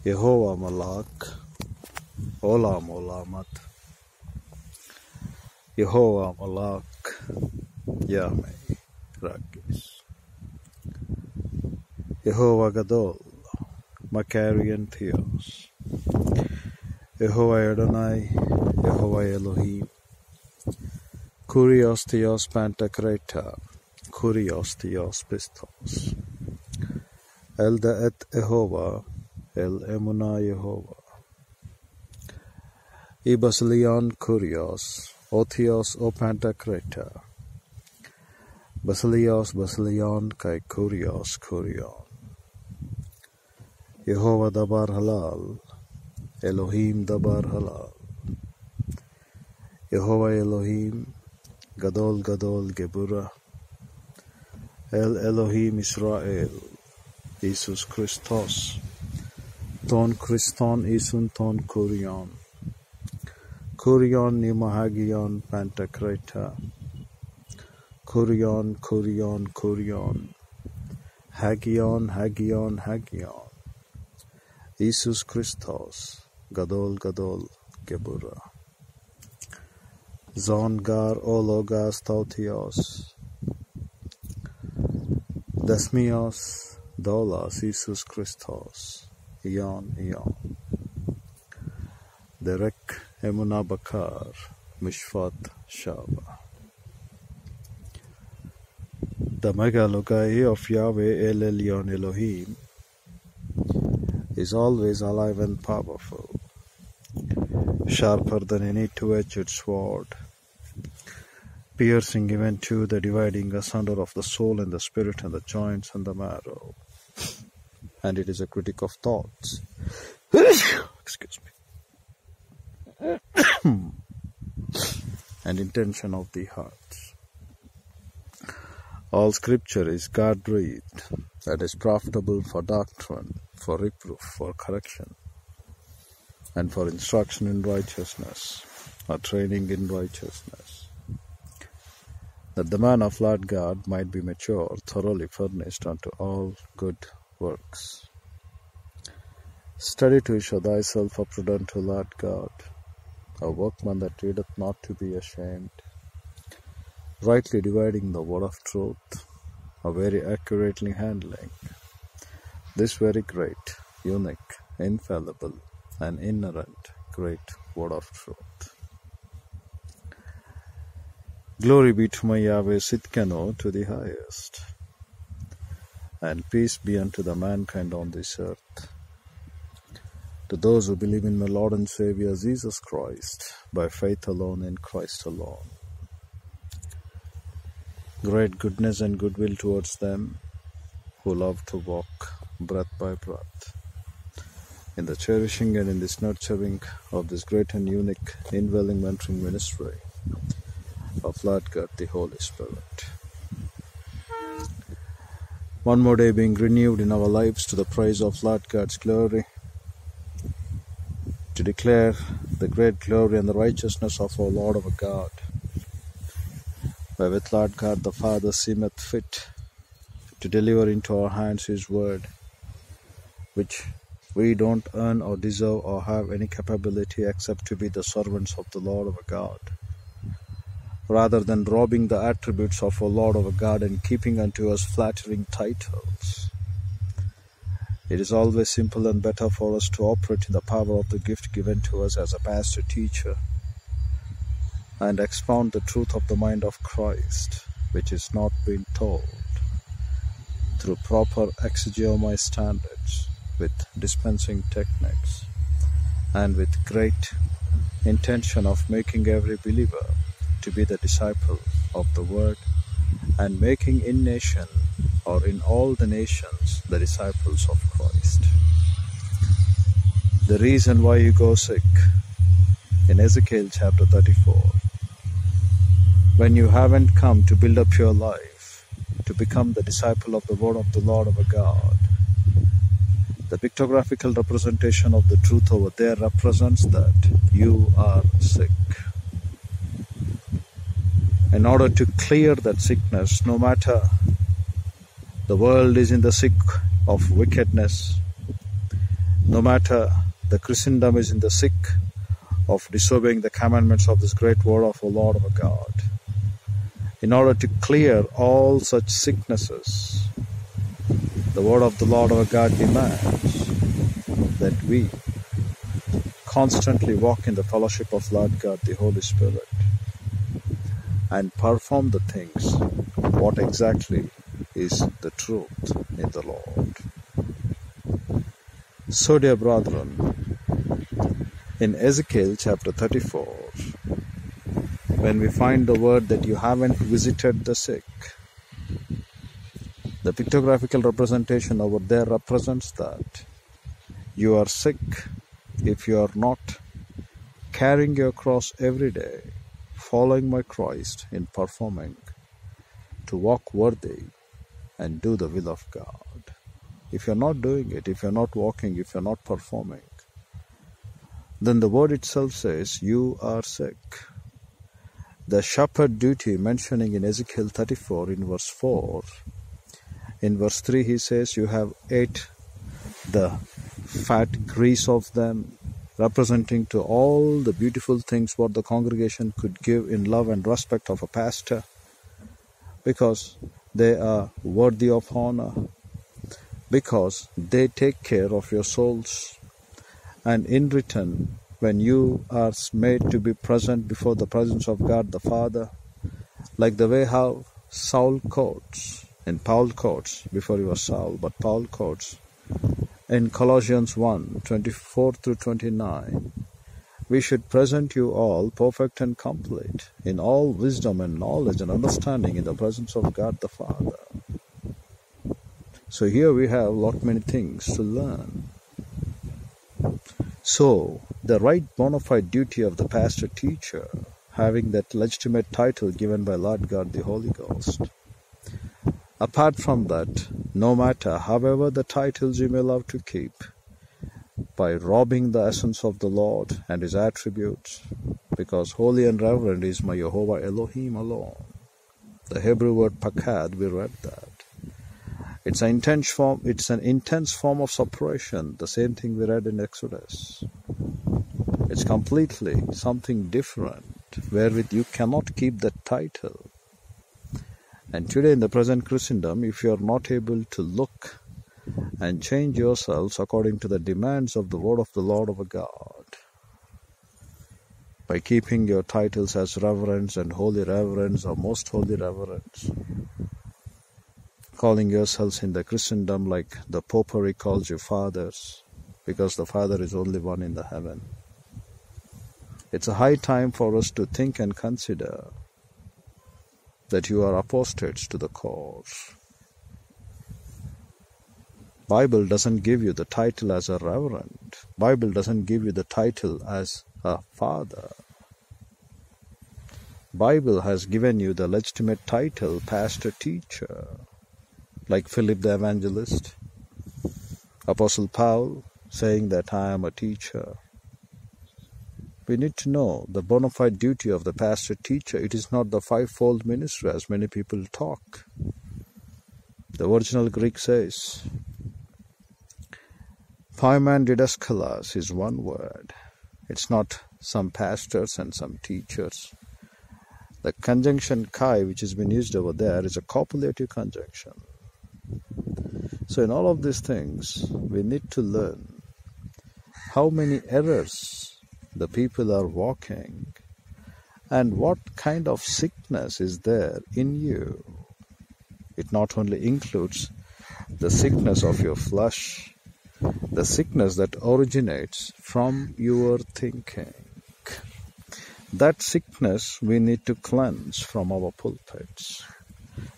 Yehovah Malak, Olam Olamat, Yehovah Malak, Yahweh Rakis, Yehovah Gadol, Macarian Theos, Yehovah Adonai, Yehovah Elohim, Kurios Theos Pantocrator, Kurios Theos Pistos, El Et Jehovah, El Emunah Yehovah, I Basilion Kurios, O Theos O Pantocrator, Basilios Basilion Kai Kurios Kurion, Yehovah Dabar Halal, Elohim Dabar Halal, Yehovah Elohim, Gadol Gadol Geburah, El Elohim Israel, Jesus Christos, نیم ہینٹس کس گدول گدول گار دس میسوس Ion Ion, Derek Emunah Bakar, Mishfat Shaba. The megalogai of Yahweh El Elyon Elohim is always alive and powerful, sharper than any two-edged sword, piercing even to the dividing asunder of the soul and the spirit and the joints and the marrow. And it is a critic of thoughts. Excuse me. and intention of the hearts. All scripture is God breathed and is profitable for doctrine, for reproof, for correction, and for instruction in righteousness, or training in righteousness, that the man of Lord God might be mature, thoroughly furnished unto all good works. Study to show thyself approved unto Lord God, a workman that readeth not to be ashamed, rightly dividing the word of truth, or very accurately handling this very great, unique, infallible, and inerrant great word of truth. Glory be to my Yahweh Sitkano to the highest, and peace be unto the mankind on this earth. To those who believe in my Lord and Savior Jesus Christ, by faith alone in Christ alone. Great goodness and goodwill towards them who love to walk breath by breath in the cherishing and in this nurturing of this great and unique indwelling mentoring ministry of Lord God the Holy Spirit. One more day being renewed in our lives to the praise of Lord God's glory, to declare the great glory and the righteousness of our Lord our God, wherewith Lord God the Father seemeth fit to deliver into our hands His word, which we don't earn or deserve or have any capability except to be the servants of the Lord our God rather than robbing the attributes of our Lord our God and keeping unto us flattering titles. It is always simple and better for us to operate in the power of the gift given to us as a pastor teacher and expound the truth of the mind of Christ, which is not being told, through proper exegomai standards, with dispensing techniques, and with great intention of making every believer to be the disciple of the word and making in nation or in all the nations the disciples of Christ. The reason why you go sick in Ezekiel chapter 34, when you haven't come to build up your life to become the disciple of the word of the Lord of our God, the pictographical representation of the truth over there represents that you are sick in order to clear that sickness, no matter the world is in the sick of wickedness, no matter the Christendom is in the sick of disobeying the commandments of this great word of our Lord our God. In order to clear all such sicknesses, the word of the Lord our God demands that we constantly walk in the fellowship of Lord God, the Holy Spirit, and perform the things, what exactly is the truth in the Lord. So, dear brethren, in Ezekiel chapter 34, when we find the word that you haven't visited the sick, the pictographical representation over there represents that you are sick if you are not carrying your cross every day, following my Christ in performing to walk worthy and do the will of God. If you're not doing it, if you're not walking, if you're not performing, then the word itself says you are sick. The shepherd duty mentioning in Ezekiel 34 in verse 4 in verse 3, he says, You have ate the fat grease of them, representing to all the beautiful things what the congregation could give in love and respect of a pastor, because they are worthy of honor, because they take care of your souls. And in return, when you are made to be present before the presence of God the Father, like the way how Saul quotes, and Paul quotes before he was Saul, but Paul quotes in Colossians 1 24 through 29. We should present you all perfect and complete in all wisdom and knowledge and understanding in the presence of God the Father. So here we have a lot many things to learn. So the right bona fide duty of the pastor teacher, having that legitimate title given by Lord God the Holy Ghost, Apart from that, no matter however the titles you may love to keep, by robbing the essence of the Lord and His attributes, because holy and reverend is my Jehovah Elohim alone. The Hebrew word pakad, we read that. It's an intense form. It's an intense form of separation. The same thing we read in Exodus. It's completely something different, wherewith you cannot keep that title and today, in the present Christendom, if you are not able to look and change yourselves according to the demands of the word of the Lord our God, by keeping your titles as reverence and holy reverence or most holy reverence, calling yourselves in the Christendom like the Popery calls you fathers, because the Father is only one in the heaven. It's a high time for us to think and consider that you are apostates to the cause. Bible doesn't give you the title as a reverend. Bible doesn't give you the title as a father. Bible has given you the legitimate title pastor teacher like Philip the evangelist, Apostle Paul saying that I am a teacher, we need to know the bona fide duty of the pastor teacher. It is not the fivefold ministry as many people talk. The original Greek says, Poimen didaskalos is one word. It's not some pastors and some teachers. The conjunction kai, which has been used over there, is a copulative conjunction. So, in all of these things, we need to learn how many errors the people are walking and what kind of sickness is there in you. It not only includes the sickness of your flesh, the sickness that originates from your thinking. That sickness we need to cleanse from our pulpits.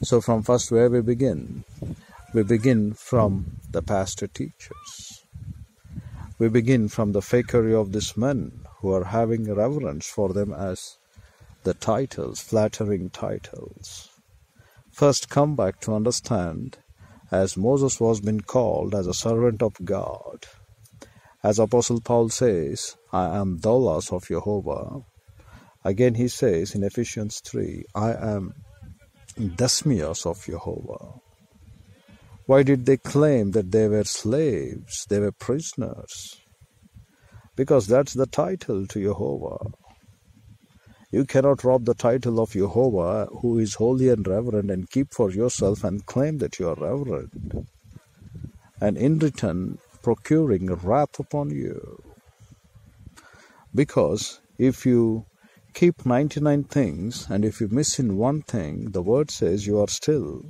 So, from first where we begin, we begin from the pastor teachers. We begin from the fakery of this men who are having reverence for them as the titles, flattering titles. First come back to understand as Moses was been called as a servant of God. As Apostle Paul says, I am Doulos of Jehovah. Again he says in Ephesians 3, I am Desmios of Jehovah. Why did they claim that they were slaves? They were prisoners. Because that's the title to Jehovah. You cannot rob the title of Jehovah, who is holy and reverend, and keep for yourself and claim that you are reverend. And in return, procuring wrath upon you. Because if you keep 99 things and if you miss in one thing, the word says you are still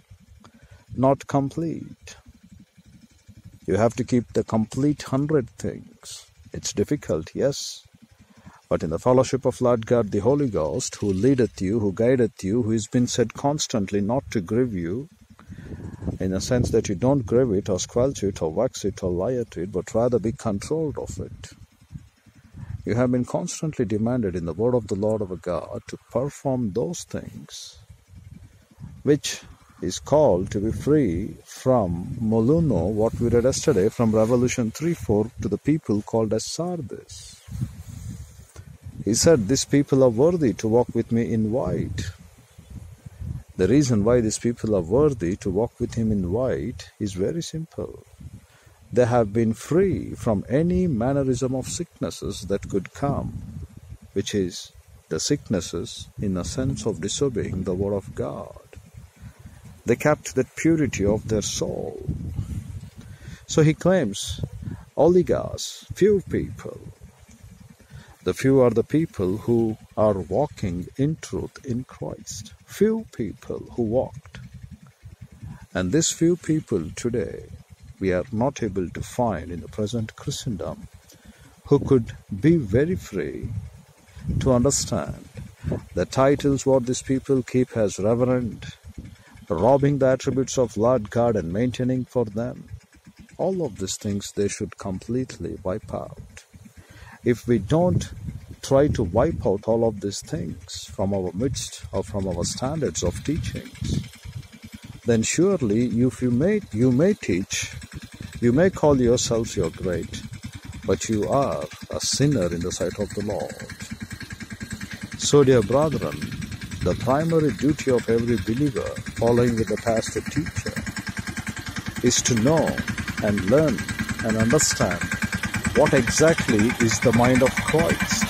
not complete. You have to keep the complete hundred things. It's difficult, yes. But in the fellowship of Lord God, the Holy Ghost, who leadeth you, who guideth you, who has been said constantly not to grieve you, in the sense that you don't grieve it or squelch it or wax it or lie at it, but rather be controlled of it. You have been constantly demanded in the word of the Lord our God to perform those things which is called to be free from Moluno, what we read yesterday from Revelation 3 4 to the people called as Sardis. He said, These people are worthy to walk with me in white. The reason why these people are worthy to walk with him in white is very simple. They have been free from any mannerism of sicknesses that could come, which is the sicknesses in a sense of disobeying the word of God. They kept that purity of their soul. So he claims oligarchs, few people. The few are the people who are walking in truth in Christ. Few people who walked. And these few people today we are not able to find in the present Christendom who could be very free to understand the titles what these people keep as reverend robbing the attributes of Lord God and maintaining for them. All of these things they should completely wipe out. If we don't try to wipe out all of these things from our midst or from our standards of teachings, then surely if you may you may teach, you may call yourselves your great, but you are a sinner in the sight of the Lord. So, dear brethren, the primary duty of every believer following with the pastor teacher is to know and learn and understand what exactly is the mind of Christ.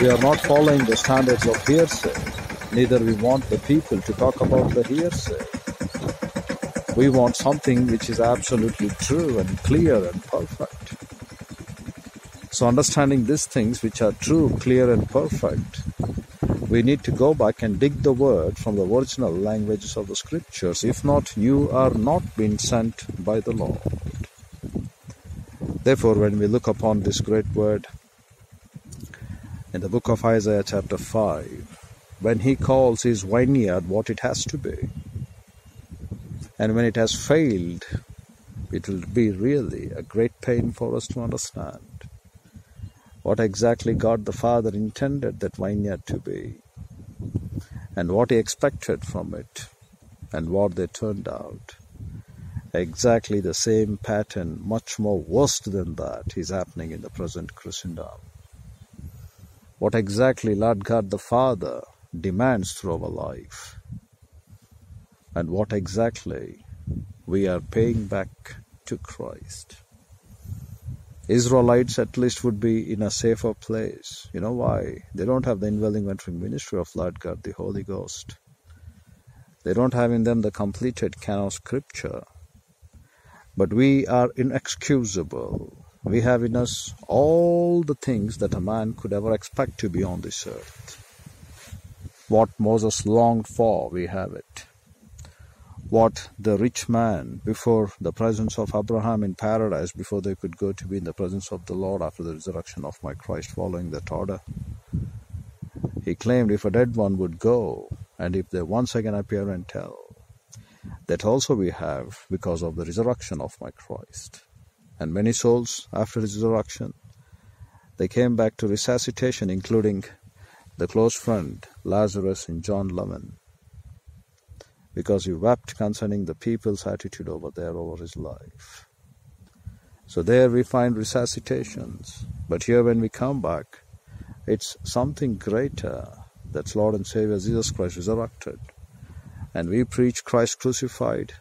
We are not following the standards of hearsay, neither we want the people to talk about the hearsay. We want something which is absolutely true and clear and perfect. So, understanding these things which are true, clear, and perfect we need to go back and dig the word from the original languages of the scriptures. If not, you are not being sent by the Lord. Therefore, when we look upon this great word in the book of Isaiah, chapter 5, when he calls his vineyard what it has to be, and when it has failed, it will be really a great pain for us to understand what exactly God the Father intended that vineyard to be, and what He expected from it, and what they turned out. Exactly the same pattern, much more worse than that, is happening in the present Christendom. What exactly Lord God the Father demands through our life, and what exactly we are paying back to Christ. Israelites at least would be in a safer place. You know why? They don't have the indwelling mentoring ministry of Lord God, the Holy Ghost. They don't have in them the completed canon Scripture. But we are inexcusable. We have in us all the things that a man could ever expect to be on this earth. What Moses longed for, we have it what the rich man before the presence of Abraham in paradise, before they could go to be in the presence of the Lord after the resurrection of my Christ, following that order. He claimed if a dead one would go, and if they once again appear and tell, that also we have because of the resurrection of my Christ. And many souls after his resurrection, they came back to resuscitation, including the close friend Lazarus in John 11 because he wept concerning the people's attitude over there over his life. So there we find resuscitations. But here when we come back, it's something greater that's Lord and Savior Jesus Christ resurrected. And we preach Christ crucified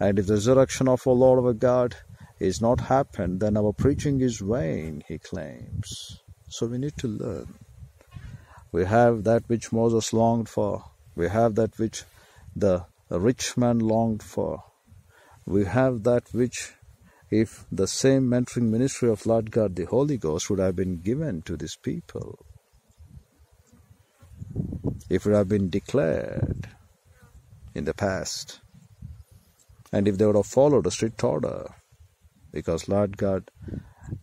And if the resurrection of our Lord our God is not happened, then our preaching is vain, he claims. So we need to learn. We have that which Moses longed for. We have that which the rich man longed for. We have that which, if the same mentoring ministry of Lord God, the Holy Ghost, would have been given to these people, if it had been declared in the past, and if they would have followed a strict order, because Lord God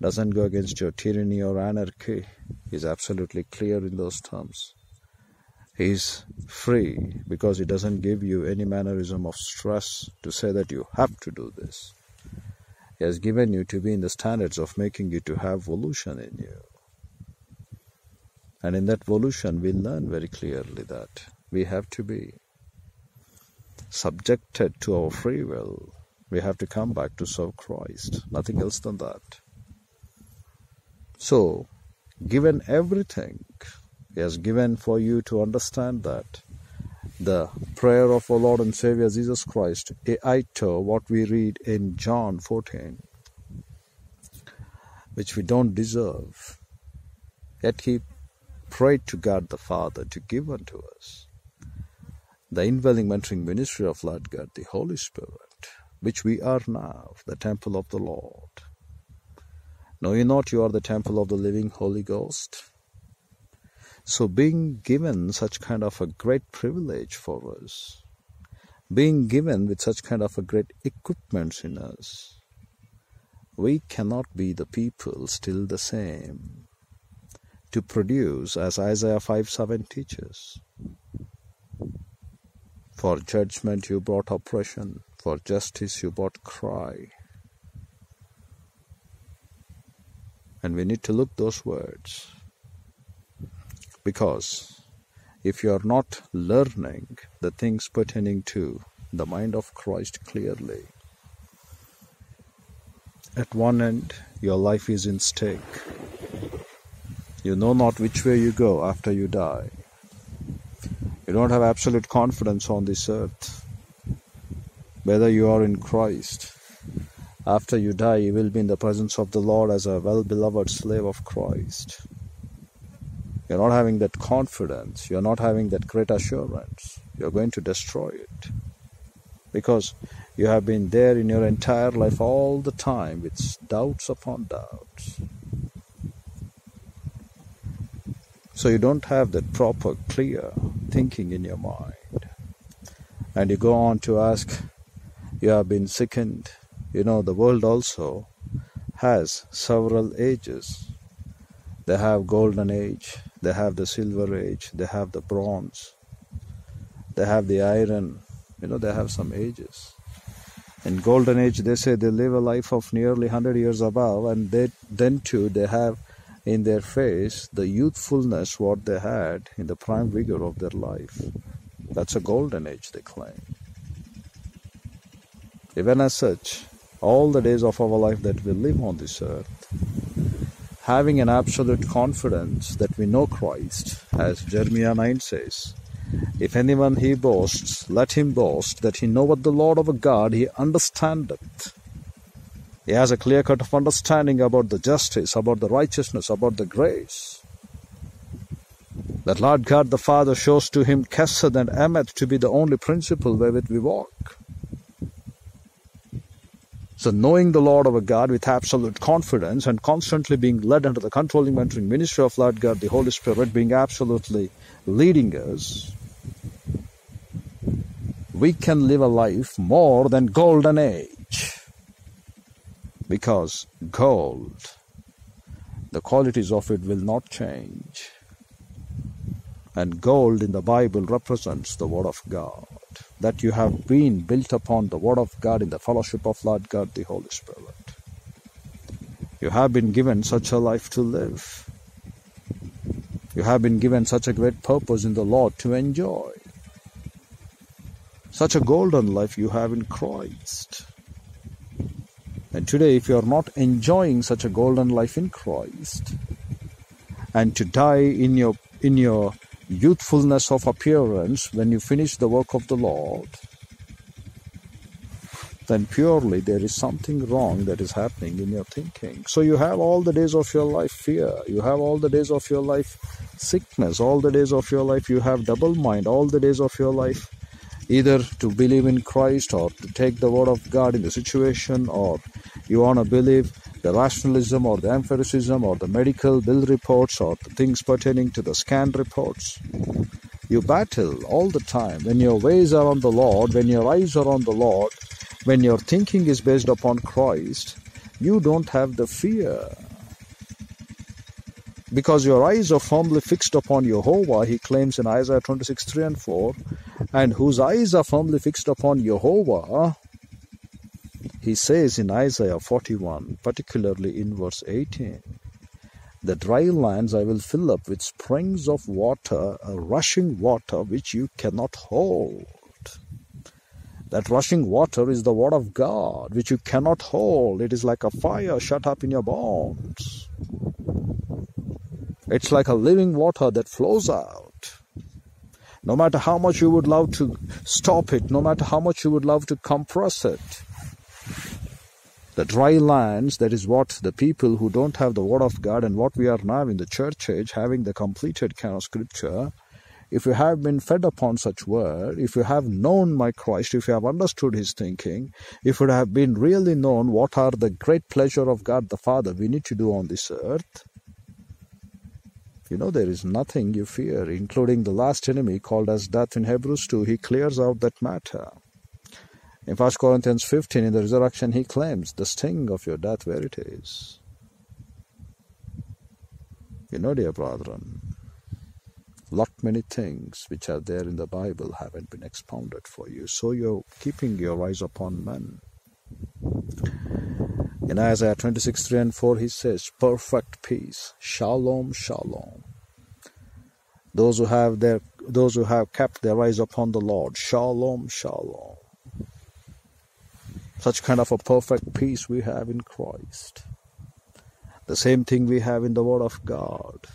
doesn't go against your tyranny or anarchy, is absolutely clear in those terms. He's free because He doesn't give you any mannerism of stress to say that you have to do this. He has given you to be in the standards of making you to have volition in you. And in that volition, we learn very clearly that we have to be subjected to our free will. We have to come back to serve Christ. Nothing else than that. So, given everything, Has given for you to understand that the prayer of our Lord and Savior Jesus Christ, Eito, what we read in John 14, which we don't deserve, yet He prayed to God the Father to give unto us the indwelling mentoring ministry of Lord God, the Holy Spirit, which we are now, the temple of the Lord. Know ye not you are the temple of the living Holy Ghost? So, being given such kind of a great privilege for us, being given with such kind of a great equipment in us, we cannot be the people still the same to produce as Isaiah 5 7 teaches. For judgment you brought oppression, for justice you brought cry. And we need to look those words. Because if you are not learning the things pertaining to the mind of Christ clearly, at one end your life is in stake you know not which way you go after you die. You don't have absolute confidence on this earth. Whether you are in Christ, after you die, you will be in the presence of the Lord as a well beloved slave of Christ. You're not having that confidence, you're not having that great assurance. You're going to destroy it. Because you have been there in your entire life all the time with doubts upon doubts. So you don't have that proper, clear thinking in your mind. And you go on to ask, you have been sickened. You know, the world also has several ages. They have golden age, they have the silver age, they have the bronze, they have the iron, you know, they have some ages. In golden age, they say they live a life of nearly 100 years above, and they, then too, they have in their face the youthfulness what they had in the prime vigor of their life. That's a golden age, they claim. Even as such, all the days of our life that we live on this earth, having an absolute confidence that we know Christ, as Jeremiah 9 says, if anyone he boasts, let him boast that he knoweth the Lord of a God, he understandeth he has a clear cut of understanding about the justice, about the righteousness, about the grace. That Lord God the Father shows to him Chesed and Emet to be the only principle wherewith we walk. So, knowing the Lord our God with absolute confidence and constantly being led under the controlling mentoring ministry of Lord God, the Holy Spirit being absolutely leading us, we can live a life more than golden age because gold, the qualities of it will not change. And gold in the Bible represents the Word of God. That you have been built upon the Word of God in the fellowship of Lord God, the Holy Spirit. You have been given such a life to live. You have been given such a great purpose in the Lord to enjoy. Such a golden life you have in Christ. And today, if you are not enjoying such a golden life in Christ, and to die in your in your youthfulness of appearance when you finish the work of the Lord, then purely there is something wrong that is happening in your thinking. So you have all the days of your life fear, you have all the days of your life sickness, all the days of your life you have double mind, all the days of your life either to believe in Christ or to take the word of God in the situation, or you want to believe the rationalism or the empiricism or the medical bill reports or the things pertaining to the scan reports. You battle all the time. When your ways are on the Lord, when your eyes are on the Lord, when your thinking is based upon Christ, you don't have the fear. Because your eyes are firmly fixed upon Jehovah, he claims in Isaiah 26 3 and 4, and whose eyes are firmly fixed upon Jehovah, he says in Isaiah 41, particularly in verse 18, the dry lands I will fill up with springs of water, a rushing water which you cannot hold. That rushing water is the word of God, which you cannot hold. It is like a fire shut up in your bones. It's like a living water that flows out. No matter how much you would love to stop it, no matter how much you would love to compress it, the dry lands, that is what the people who don't have the word of God and what we are now in the church age, having the completed canon of scripture, if you have been fed upon such word, if you have known my Christ, if you have understood his thinking, if you have been really known what are the great pleasure of God the Father we need to do on this earth, you know, there is nothing you fear, including the last enemy called as death in Hebrews 2. He clears out that matter. In 1 Corinthians 15, in the resurrection, he claims the sting of your death where it is. You know, dear brethren, lot many things which are there in the Bible haven't been expounded for you. So you're keeping your eyes upon men. In Isaiah 26, 3 and 4, he says, Perfect peace, shalom, shalom. Those who have their those who have kept their eyes upon the Lord, shalom, shalom. Such kind of a perfect peace we have in Christ. The same thing we have in the Word of God.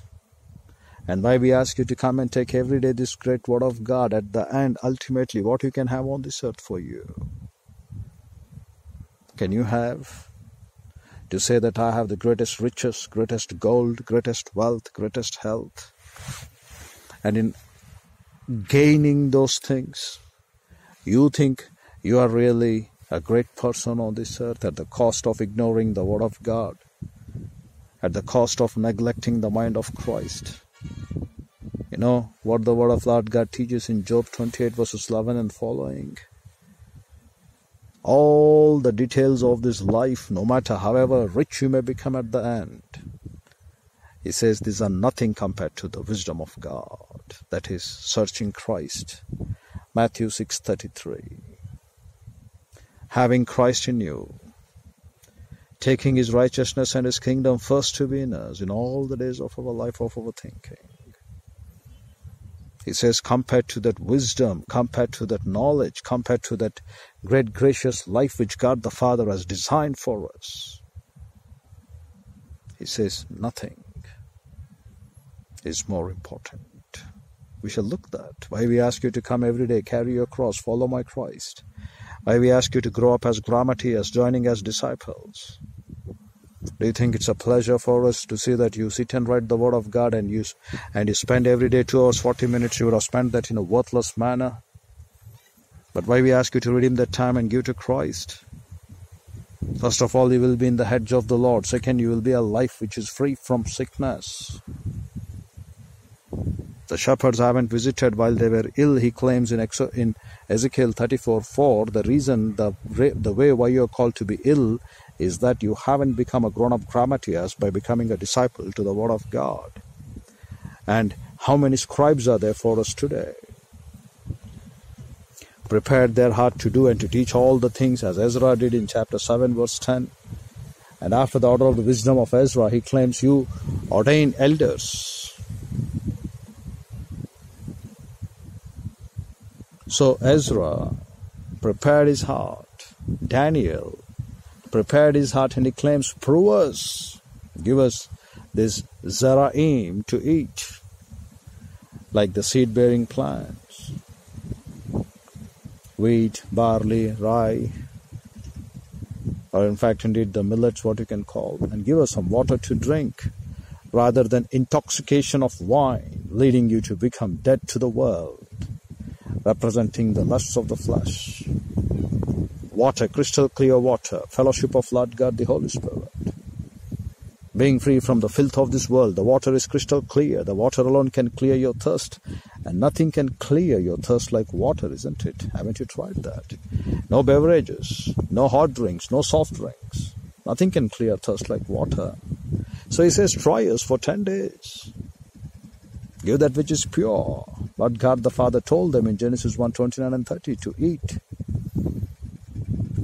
And why we ask you to come and take every day this great word of God at the end, ultimately, what you can have on this earth for you. Can you have to say that I have the greatest riches, greatest gold, greatest wealth, greatest health? And in gaining those things, you think you are really a great person on this earth at the cost of ignoring the Word of God, at the cost of neglecting the mind of Christ. You know what the word of Lord God teaches in Job 28 verses 11 and following. All the details of this life, no matter however rich you may become at the end, he says these are nothing compared to the wisdom of God, that is searching Christ. Matthew 6:33. Having Christ in you, taking his righteousness and his kingdom first to be in us in all the days of our life of our thinking. He says, compared to that wisdom, compared to that knowledge, compared to that great gracious life which God the Father has designed for us, he says, nothing is more important. We shall look that. Why we ask you to come every day, carry your cross, follow my Christ. Why we ask you to grow up as grammatias, joining as disciples. Do you think it's a pleasure for us to see that you sit and write the word of God and you and you spend every day two hours forty minutes? You would have spent that in a worthless manner. But why we ask you to redeem that time and give to Christ? First of all, you will be in the hedge of the Lord. Second, you will be a life which is free from sickness. The shepherds haven't visited while they were ill, he claims in, in Ezekiel 34 4. The reason, the, the way why you are called to be ill is that you haven't become a grown up grammatias by becoming a disciple to the Word of God. And how many scribes are there for us today? Prepared their heart to do and to teach all the things as Ezra did in chapter 7, verse 10. And after the order of the wisdom of Ezra, he claims you ordain elders. So Ezra prepared his heart. Daniel prepared his heart and he claims, Prove us, give us this Zeraim to eat, like the seed bearing plants. Wheat, barley, rye, or in fact, indeed, the millets, what you can call, and give us some water to drink rather than intoxication of wine, leading you to become dead to the world, representing the lusts of the flesh. Water, crystal clear water, fellowship of Lord God, the Holy Spirit. Being free from the filth of this world, the water is crystal clear. The water alone can clear your thirst, and nothing can clear your thirst like water, isn't it? Haven't you tried that? No beverages, no hot drinks, no soft drinks. Nothing can clear thirst like water. So he says, try us for 10 days. Give that which is pure. Lord God the Father told them in Genesis 1 29 and 30 to eat.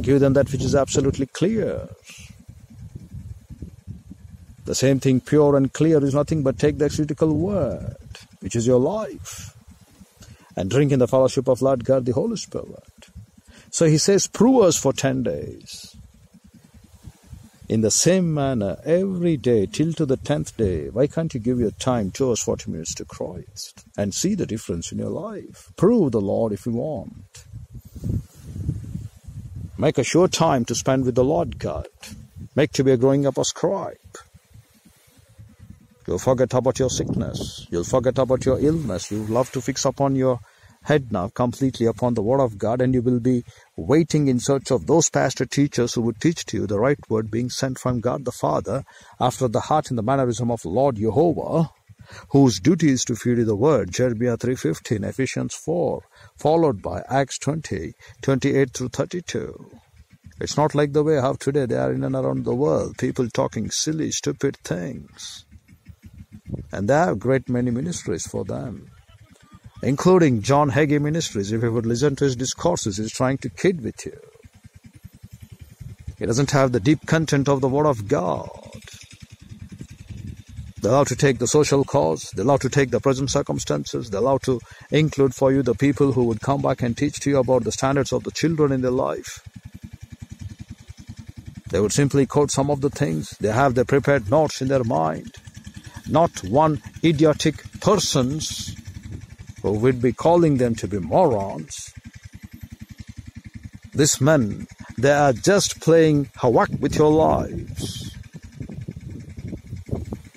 Give them that which is absolutely clear. The same thing, pure and clear, is nothing but take the critical word, which is your life, and drink in the fellowship of Lord God, the Holy Spirit. So he says, prove us for 10 days. In the same manner, every day till to the tenth day, why can't you give your time, two hours, 40 minutes to Christ and see the difference in your life? Prove the Lord if you want. Make a sure time to spend with the Lord God. Make to be a growing up a scribe. You'll forget about your sickness. You'll forget about your illness. You'll love to fix upon your head now completely upon the Word of God, and you will be waiting in search of those pastor teachers who would teach to you the right word being sent from God the Father after the heart and the mannerism of Lord Jehovah, whose duty is to feed you the word, Jeremiah 3.15, Ephesians 4, followed by Acts 20, 28 through 32. It's not like the way how today they are in and around the world, people talking silly, stupid things. And there are great many ministries for them including John Hagee Ministries. If you would listen to his discourses, he's trying to kid with you. He doesn't have the deep content of the Word of God. They allow to take the social cause, they allow to take the present circumstances, they allow to include for you the people who would come back and teach to you about the standards of the children in their life. They would simply quote some of the things, they have their prepared notes in their mind. Not one idiotic person's who would be calling them to be morons. These men, they are just playing havoc with your lives.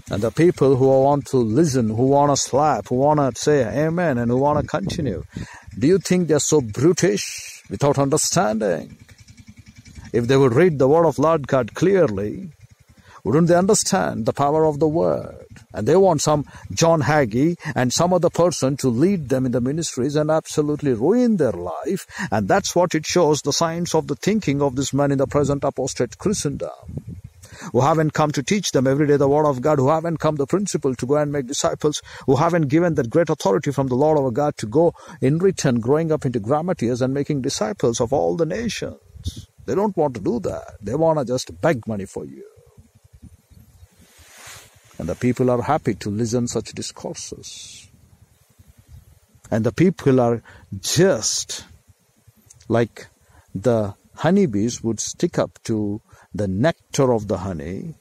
And the people who want to listen, who want to slap, who want to say amen, and who want to continue, do you think they're so brutish without understanding? If they would read the word of Lord God clearly, wouldn't they understand the power of the word? And they want some John Hagee and some other person to lead them in the ministries and absolutely ruin their life. And that's what it shows the signs of the thinking of this man in the present apostate Christendom who haven't come to teach them every day the word of God, who haven't come the principle to go and make disciples, who haven't given that great authority from the Lord our God to go in return growing up into grammatias and making disciples of all the nations. They don't want to do that. They want to just beg money for you. And the people are happy to listen such discourses. And the people are just like the honeybees would stick up to the nectar of the honey.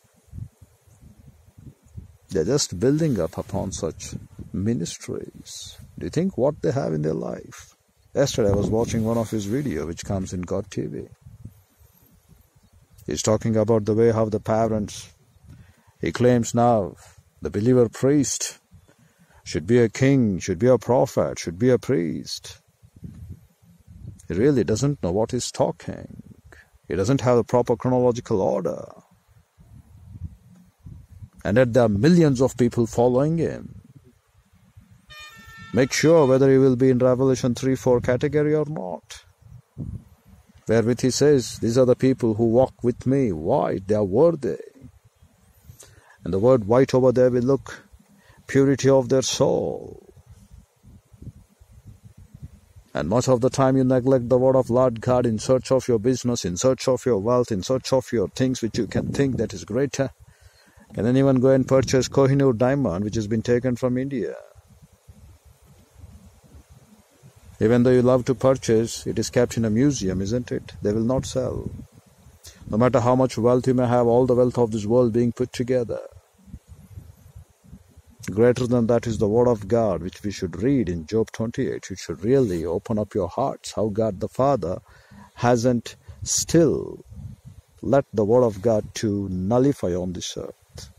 They're just building up upon such ministries. Do you think what they have in their life? Yesterday I was watching one of his video which comes in God TV. He's talking about the way how the parents he claims now the believer priest should be a king, should be a prophet, should be a priest. He really doesn't know what he's talking. He doesn't have the proper chronological order. And yet there are millions of people following him. Make sure whether he will be in Revelation 3 4 category or not. Wherewith he says, These are the people who walk with me. Why? They are worthy. And the word white over there will look purity of their soul. And much of the time you neglect the word of Lord God in search of your business, in search of your wealth, in search of your things which you can think that is greater. Can anyone go and purchase Kohinoor diamond which has been taken from India? Even though you love to purchase, it is kept in a museum, isn't it? They will not sell. No matter how much wealth you may have, all the wealth of this world being put together. Greater than that is the Word of God, which we should read in Job 28. You should really open up your hearts how God the Father hasn't still let the word of God to nullify on this earth.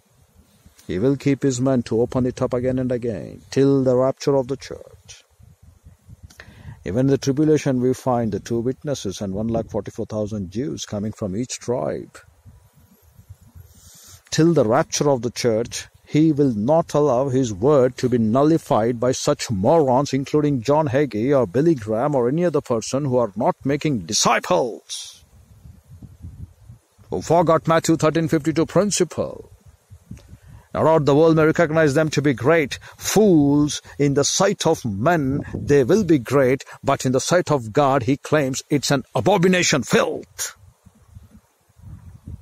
He will keep his man to open it up again and again till the rapture of the church. Even in the tribulation, we find the two witnesses and 1,44,000 Jews coming from each tribe. Till the rapture of the church, he will not allow his word to be nullified by such morons, including John Hagee or Billy Graham or any other person who are not making disciples, who forgot Matthew 13:52 principle. Now, the world may recognize them to be great fools in the sight of men. They will be great, but in the sight of God, he claims it's an abomination, filth.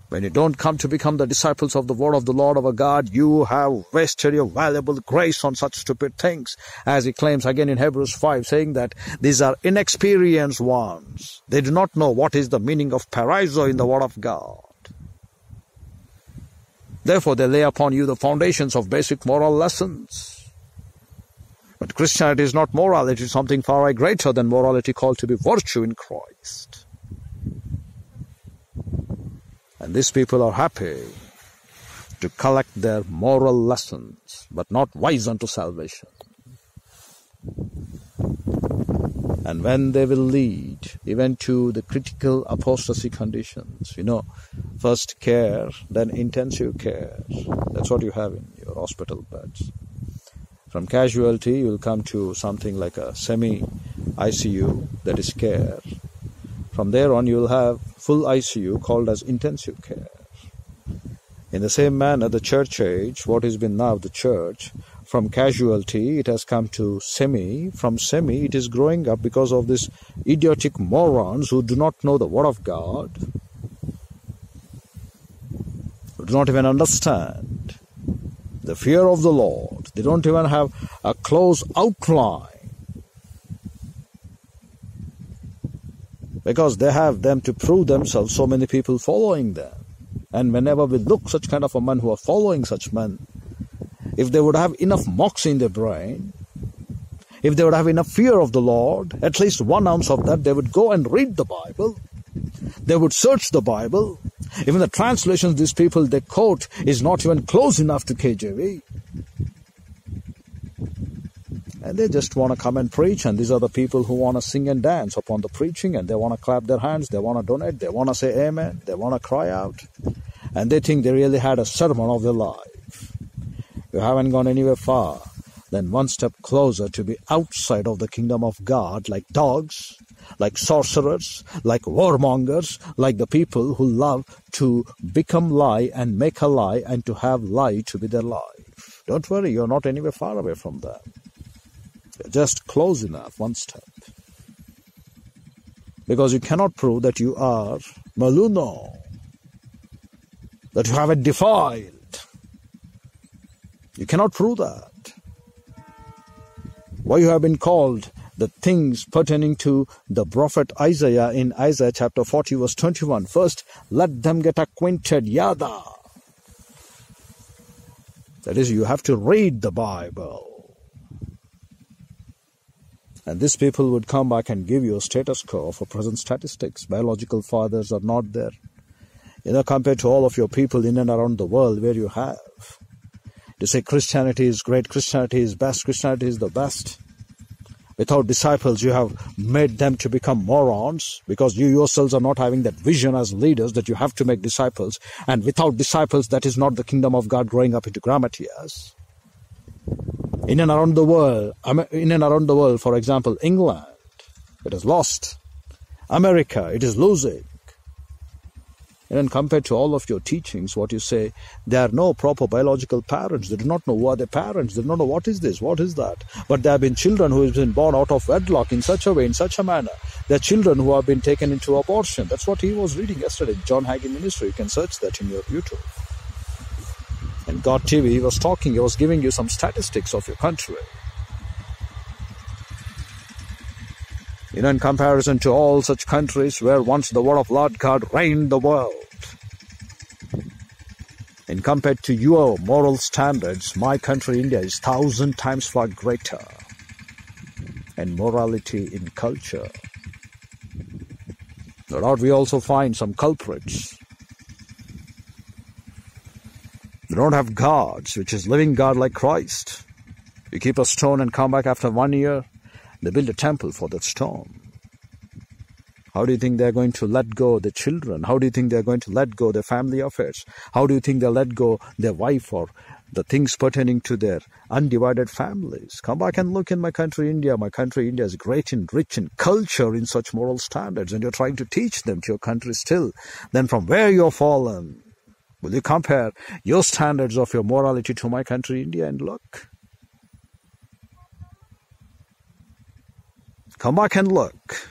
When you don't come to become the disciples of the word of the Lord of our God, you have wasted your valuable grace on such stupid things. As he claims again in Hebrews 5, saying that these are inexperienced ones. They do not know what is the meaning of paraizo in the word of God. Therefore, they lay upon you the foundations of basic moral lessons. But Christianity is not morality, it's something far greater than morality called to be virtue in Christ. And these people are happy to collect their moral lessons, but not wise unto salvation. And when they will lead even to the critical apostasy conditions, you know, first care, then intensive care. That's what you have in your hospital beds. From casualty, you will come to something like a semi ICU, that is care. From there on, you will have full ICU called as intensive care. In the same manner, the church age, what has been now the church, from casualty it has come to semi. From semi, it is growing up because of these idiotic morons who do not know the Word of God, who do not even understand the fear of the Lord. They don't even have a close outline because they have them to prove themselves, so many people following them. And whenever we look such kind of a man who are following such men, if they would have enough moxie in their brain, if they would have enough fear of the Lord, at least one ounce of that, they would go and read the Bible. They would search the Bible. Even the translations these people they quote is not even close enough to KJV and they just want to come and preach and these are the people who want to sing and dance upon the preaching and they want to clap their hands they want to donate they want to say amen they want to cry out and they think they really had a sermon of their life you haven't gone anywhere far than one step closer to be outside of the kingdom of god like dogs like sorcerers like warmongers like the people who love to become lie and make a lie and to have lie to be their life don't worry you're not anywhere far away from that just close enough, one step. Because you cannot prove that you are maluno, that you have it defiled. You cannot prove that. Why you have been called the things pertaining to the prophet Isaiah in Isaiah chapter 40 verse 21. First, let them get acquainted, yada. That is, you have to read the Bible. And these people would come back and give you a status quo for present statistics. Biological fathers are not there. You know, compared to all of your people in and around the world where you have. To say Christianity is great, Christianity is best, Christianity is the best. Without disciples, you have made them to become morons because you yourselves are not having that vision as leaders that you have to make disciples. And without disciples, that is not the kingdom of God growing up into grammatias in and around the world, in and around the world, for example, England, it is lost. America, it is losing. And then compared to all of your teachings, what you say, there are no proper biological parents. They do not know who are their parents. They do not know what is this, what is that. But there have been children who have been born out of wedlock in such a way, in such a manner. There are children who have been taken into abortion. That's what he was reading yesterday, John Hagee Ministry. You can search that in your YouTube in God TV, he was talking, he was giving you some statistics of your country. You know, in comparison to all such countries where once the word of Lord God reigned the world, in compared to your moral standards, my country India is thousand times far greater. And morality in culture. No doubt we also find some culprits. They don't have gods, which is living God like Christ. You keep a stone and come back after one year, they build a temple for that stone. How do you think they're going to let go the children? How do you think they're going to let go their family affairs? How do you think they'll let go their wife or the things pertaining to their undivided families? Come back and look in my country, India. My country, India, is great and rich in culture, in such moral standards, and you're trying to teach them to your country still. Then from where you're fallen, will you compare your standards of your morality to my country, India, and look? Come back and look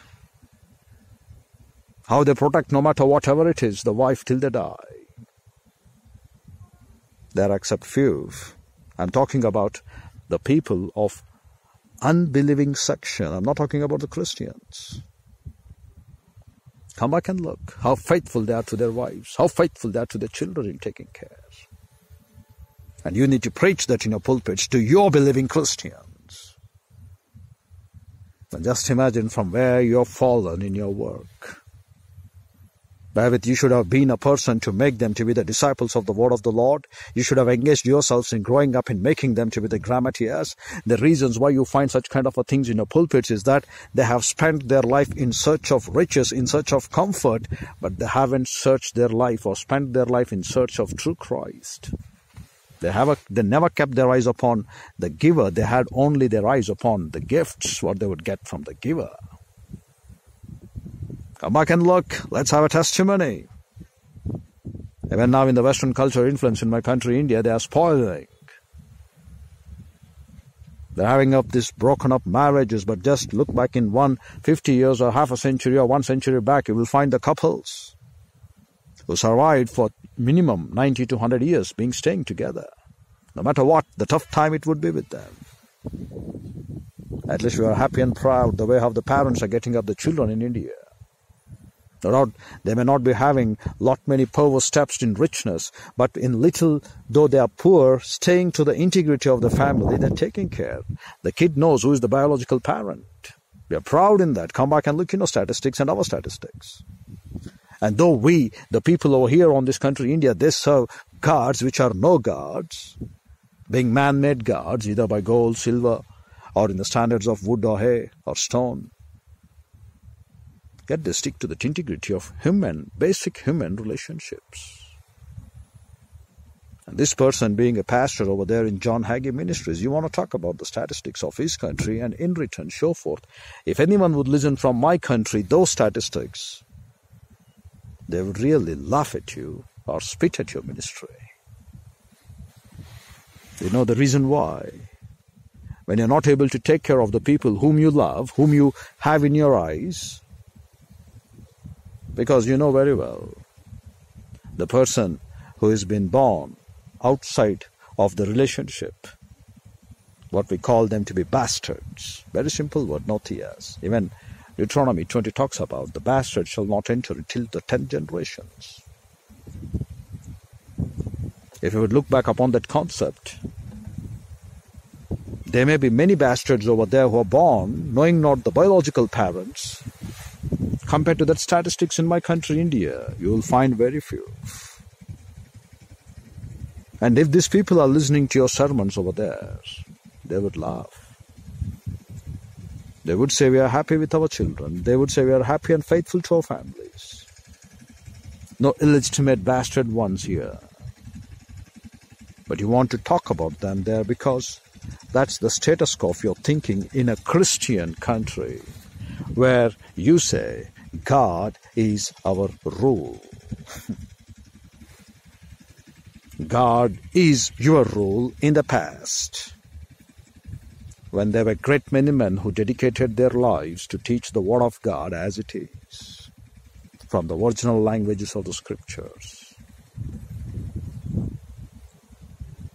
how they protect no matter whatever it is the wife till they die. There are except few. I'm talking about the people of unbelieving section. I'm not talking about the Christians. Come back and look how faithful they are to their wives, how faithful they are to their children in taking care. And you need to preach that in your pulpits to your believing Christians. And just imagine from where you're fallen in your work. David, you should have been a person to make them to be the disciples of the word of the Lord. You should have engaged yourselves in growing up in making them to be the grammatias. The reasons why you find such kind of a things in your pulpits is that they have spent their life in search of riches, in search of comfort, but they haven't searched their life or spent their life in search of true Christ. They have a, they never kept their eyes upon the giver. They had only their eyes upon the gifts, what they would get from the giver. Come back and look. Let's have a testimony. Even now in the Western culture influence in my country, India, they are spoiling. They're having up these broken up marriages, but just look back in one fifty years or half a century or one century back, you will find the couples who survived for minimum 90 to 100 years being staying together. No matter what, the tough time it would be with them. At least we are happy and proud the way how the parents are getting up the children in India. No doubt they may not be having lot many power steps in richness, but in little, though they are poor, staying to the integrity of the family, they're taking care. The kid knows who is the biological parent. We are proud in that. Come back and look in our statistics and our statistics. And though we, the people over here on this country, India, they serve gods which are no gods, being man-made gods, either by gold, silver, or in the standards of wood or hay or stone. Yet they stick to the integrity of human, basic human relationships. And this person being a pastor over there in John Hagee Ministries, you want to talk about the statistics of his country and in return show forth. If anyone would listen from my country, those statistics, they would really laugh at you or spit at your ministry. You know the reason why? When you're not able to take care of the people whom you love, whom you have in your eyes, because you know very well the person who has been born outside of the relationship, what we call them to be bastards. Very simple word, notias. Even Deuteronomy 20 talks about the bastard shall not enter until the ten generations. If you would look back upon that concept, there may be many bastards over there who are born knowing not the biological parents, Compared to that statistics in my country, India, you will find very few. And if these people are listening to your sermons over there, they would laugh. They would say, We are happy with our children. They would say, We are happy and faithful to our families. No illegitimate bastard ones here. But you want to talk about them there because that's the status quo of your thinking in a Christian country where you say God is our rule. God is your rule in the past. When there were great many men who dedicated their lives to teach the Word of God as it is, from the original languages of the Scriptures.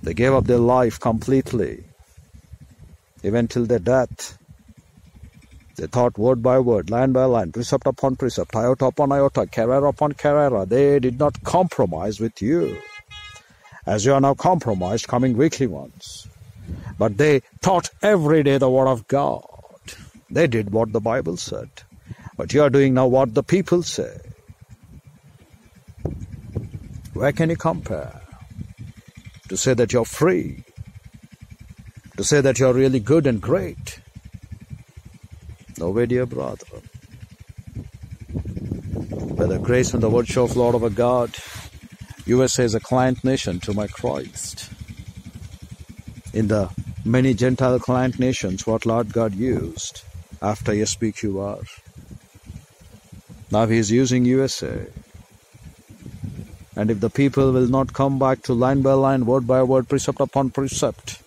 They gave up their life completely, even till their death. They thought word by word, line by line, precept upon precept, iota upon iota, carrera upon carrera. They did not compromise with you, as you are now compromised, coming weekly ones. But they taught every day the word of God. They did what the Bible said. But you are doing now what the people say. Where can you compare? to say that you're free, to say that you're really good and great. No way, dear brother. By the grace and the virtue of Lord of our God, USA is a client nation to my Christ. In the many Gentile client nations, what Lord God used after SBQR. Now He is using USA. And if the people will not come back to line by line, word by word, precept upon precept,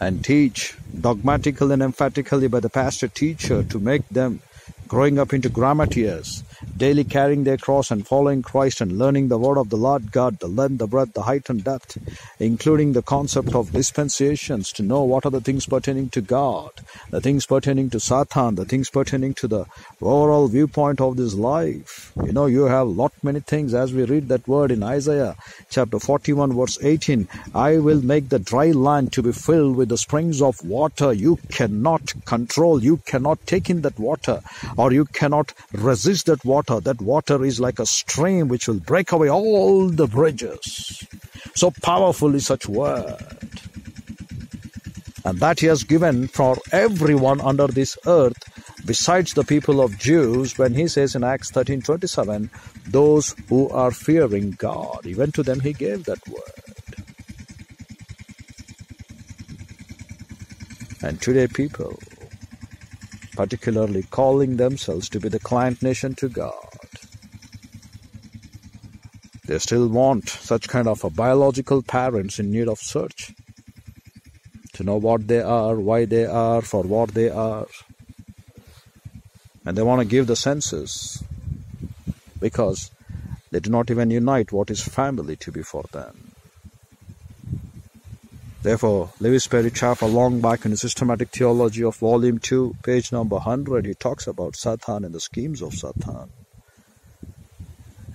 and teach dogmatically and emphatically by the pastor teacher to make them growing up into grammatias, daily carrying their cross and following Christ and learning the word of the Lord God, the length, the breadth, the height and depth, including the concept of dispensations to know what are the things pertaining to God, the things pertaining to Satan, the things pertaining to the overall viewpoint of this life. You know, you have lot many things as we read that word in Isaiah chapter 41 verse 18. I will make the dry land to be filled with the springs of water. You cannot control, you cannot take in that water or you cannot resist that water. That water is like a stream which will break away all the bridges. So powerful is such word. And that he has given for everyone under this earth, besides the people of Jews, when he says in Acts 13 27, those who are fearing God. Even to them he gave that word. And today, people, particularly calling themselves to be the client nation to God. They still want such kind of a biological parents in need of search to know what they are, why they are, for what they are. And they want to give the census because they do not even unite what is family to be for them. Therefore, Lewis Sperry Chafer, long back in the Systematic Theology of Volume 2, page number 100, he talks about Satan and the schemes of Satan.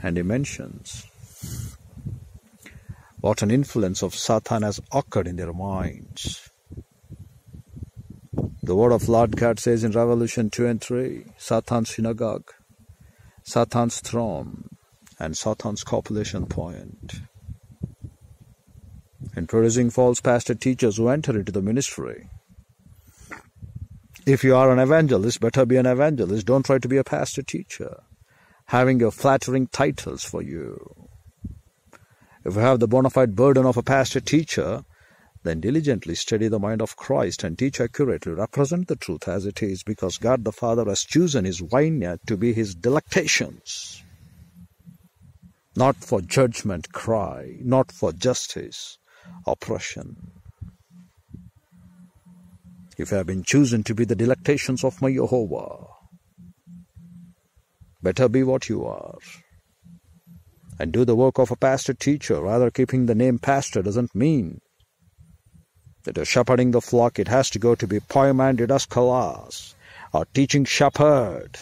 And he mentions what an influence of Satan has occurred in their minds. The word of Lord God says in Revelation 2 and 3 Satan's synagogue, Satan's throne, and Satan's copulation point introducing false pastor teachers who enter into the ministry. If you are an evangelist, better be an evangelist. Don't try to be a pastor teacher, having your flattering titles for you. If you have the bona fide burden of a pastor teacher, then diligently study the mind of Christ and teach accurately, represent the truth as it is, because God the Father has chosen his vineyard to be his delectations. Not for judgment cry, not for justice, oppression. If I have been chosen to be the delectations of my Jehovah, better be what you are. And do the work of a pastor teacher. Rather, keeping the name pastor doesn't mean that you're shepherding the flock. It has to go to be poimen didaskalos, or teaching shepherd.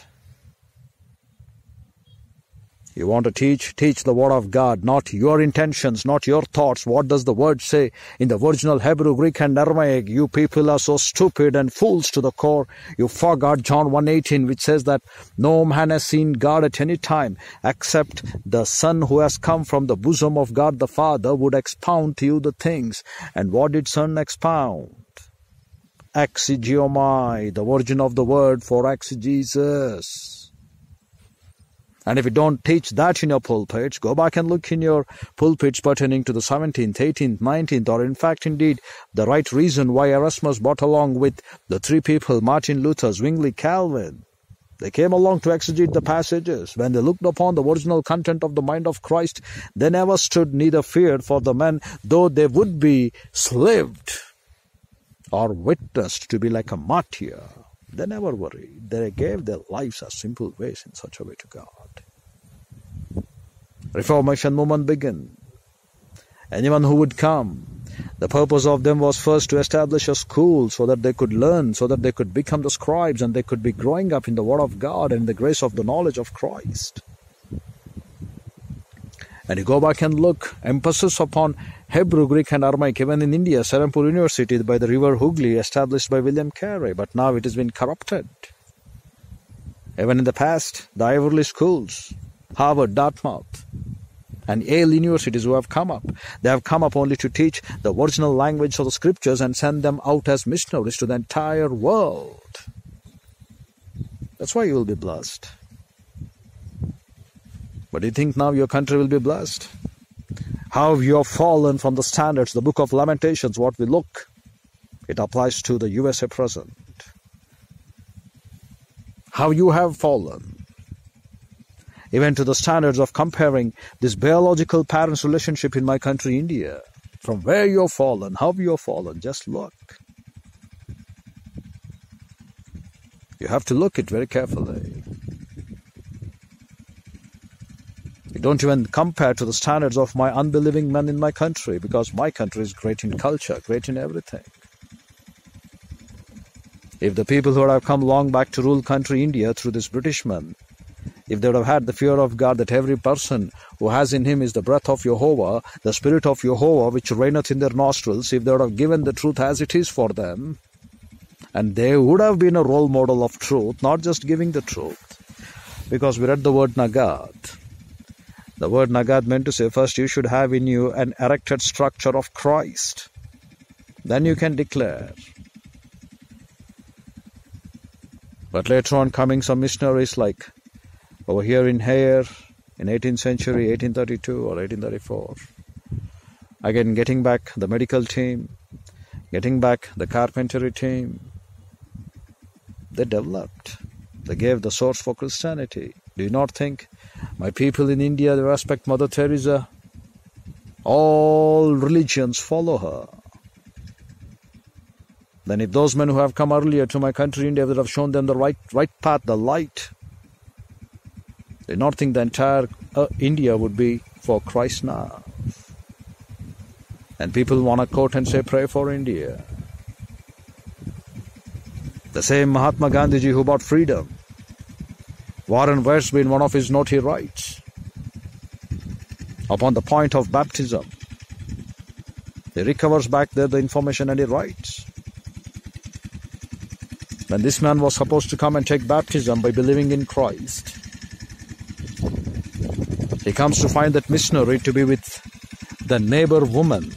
You want to teach? Teach the Word of God, not your intentions, not your thoughts. What does the Word say in the original Hebrew, Greek, and Aramaic? You people are so stupid and fools to the core. You forgot John 1.18, which says that no man has seen God at any time, except the Son who has come from the bosom of God the Father would expound to you the things. And what did Son expound? Exegeomai, the origin of the word for exegesis. And if you don't teach that in your pulpits, go back and look in your pulpits pertaining to the 17th, 18th, 19th, or in fact, indeed, the right reason why Erasmus brought along with the three people, Martin Luther, Zwingli, Calvin. They came along to exegete the passages. When they looked upon the original content of the mind of Christ, they never stood neither feared for the men, though they would be slaved or witnessed to be like a martyr. They never worried. They gave their lives as simple ways in such a way to God. Reformation movement began. Anyone who would come, the purpose of them was first to establish a school so that they could learn, so that they could become the scribes and they could be growing up in the Word of God and the grace of the knowledge of Christ. And you go back and look, emphasis upon Hebrew, Greek, and Aramaic, even in India, Serampore University by the river Hooghly, established by William Carey, but now it has been corrupted. Even in the past, the League schools, Harvard, Dartmouth, and Yale universities who have come up. They have come up only to teach the original language of the scriptures and send them out as missionaries to the entire world. That's why you will be blessed. But do you think now your country will be blessed? How you have fallen from the standards, the book of Lamentations, what we look, it applies to the USA present. How you have fallen even to the standards of comparing this biological parents relationship in my country India. From where you've fallen how you've fallen just look. You have to look it very carefully. You don't even compare to the standards of my unbelieving men in my country because my country is great in culture great in everything. If the people who have come long back to rule country India through this British men if they would have had the fear of God, that every person who has in him is the breath of Jehovah, the spirit of Jehovah which reigneth in their nostrils, if they would have given the truth as it is for them, and they would have been a role model of truth, not just giving the truth. Because we read the word Nagad. The word Nagad meant to say first you should have in you an erected structure of Christ. Then you can declare. But later on, coming some missionaries like over here in Hare in 18th century, 1832 or 1834. Again, getting back the medical team, getting back the carpentry team, they developed. They gave the source for Christianity. Do you not think my people in India they respect Mother Teresa? All religions follow her. Then if those men who have come earlier to my country India would have shown them the right right path, the light, not think the entire uh, India would be for Christ now. And people want to quote and say, pray for India. The same Mahatma Gandhiji who bought freedom. Warren Wiersbe in one of his note he writes, upon the point of baptism, he recovers back there the information and he writes, when this man was supposed to come and take baptism by believing in Christ, he comes to find that missionary to be with the neighbor woman,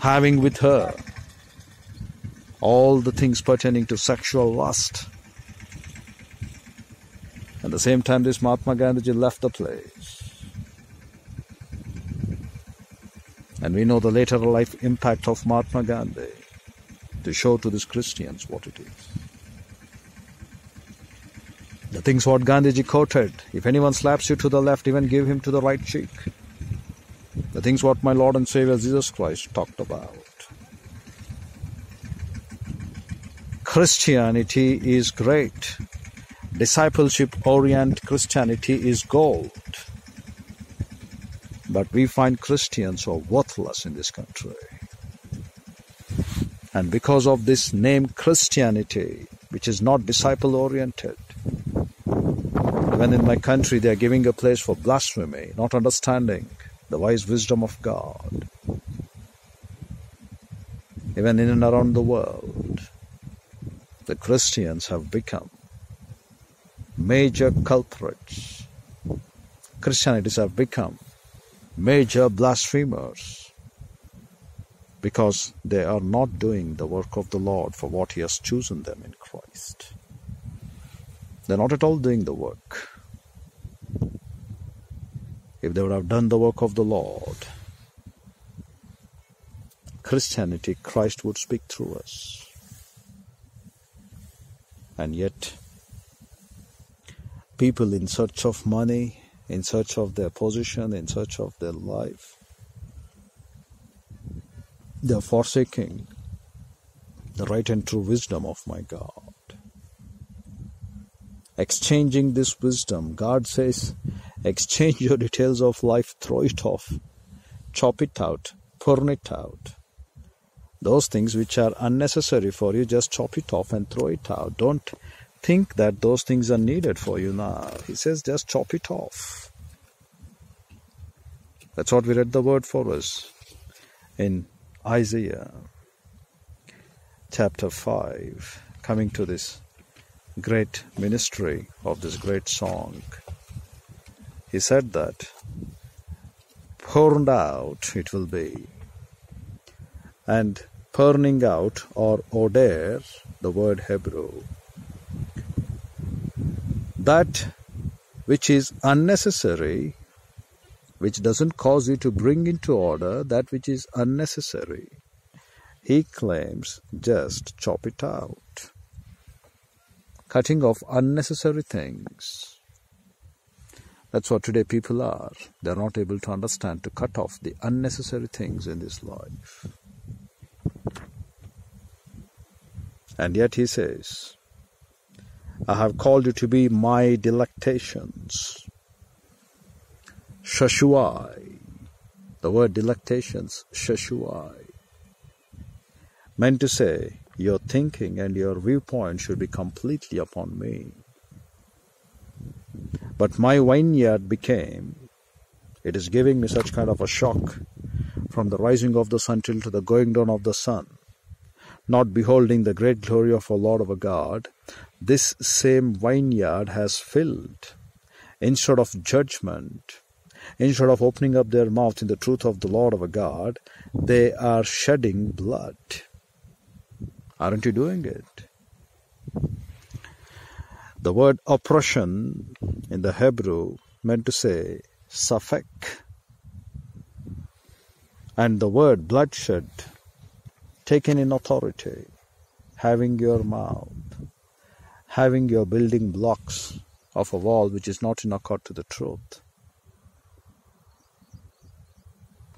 having with her all the things pertaining to sexual lust. At the same time, this Mahatma Gandhi left the place. And we know the later life impact of Mahatma Gandhi to show to these Christians what it is. The things what Gandhiji quoted if anyone slaps you to the left, even give him to the right cheek. The things what my Lord and Savior Jesus Christ talked about. Christianity is great. Discipleship orient Christianity is gold. But we find Christians are worthless in this country. And because of this name Christianity, which is not disciple oriented, when in my country they are giving a place for blasphemy, not understanding the wise wisdom of God. Even in and around the world, the Christians have become major culprits. Christianities have become major blasphemers because they are not doing the work of the Lord for what He has chosen them in Christ. They're not at all doing the work if they would have done the work of the Lord, Christianity, Christ would speak through us. And yet, people in search of money, in search of their position, in search of their life, they are forsaking the right and true wisdom of my God. Exchanging this wisdom, God says, Exchange your details of life, throw it off, chop it out, burn it out. Those things which are unnecessary for you, just chop it off and throw it out. Don't think that those things are needed for you now. He says, just chop it off. That's what we read the word for us in Isaiah chapter 5, coming to this great ministry of this great song. He said that poured out it will be. And burning out or oder, the word Hebrew, that which is unnecessary, which doesn't cause you to bring into order that which is unnecessary. He claims just chop it out. Cutting off unnecessary things. That's what today people are. They're not able to understand to cut off the unnecessary things in this life. And yet he says, I have called you to be my delectations. Shashuai. The word delectations, shashuai. Meant to say, your thinking and your viewpoint should be completely upon me. But my vineyard became, it is giving me such kind of a shock from the rising of the sun till to the going down of the sun, not beholding the great glory of our Lord our God, this same vineyard has filled. Instead of judgment, instead of opening up their mouth in the truth of the Lord our God, they are shedding blood. Aren't you doing it? The word oppression in the Hebrew meant to say safek. And the word bloodshed taken in authority, having your mouth having your building blocks of a wall which is not in accord to the truth.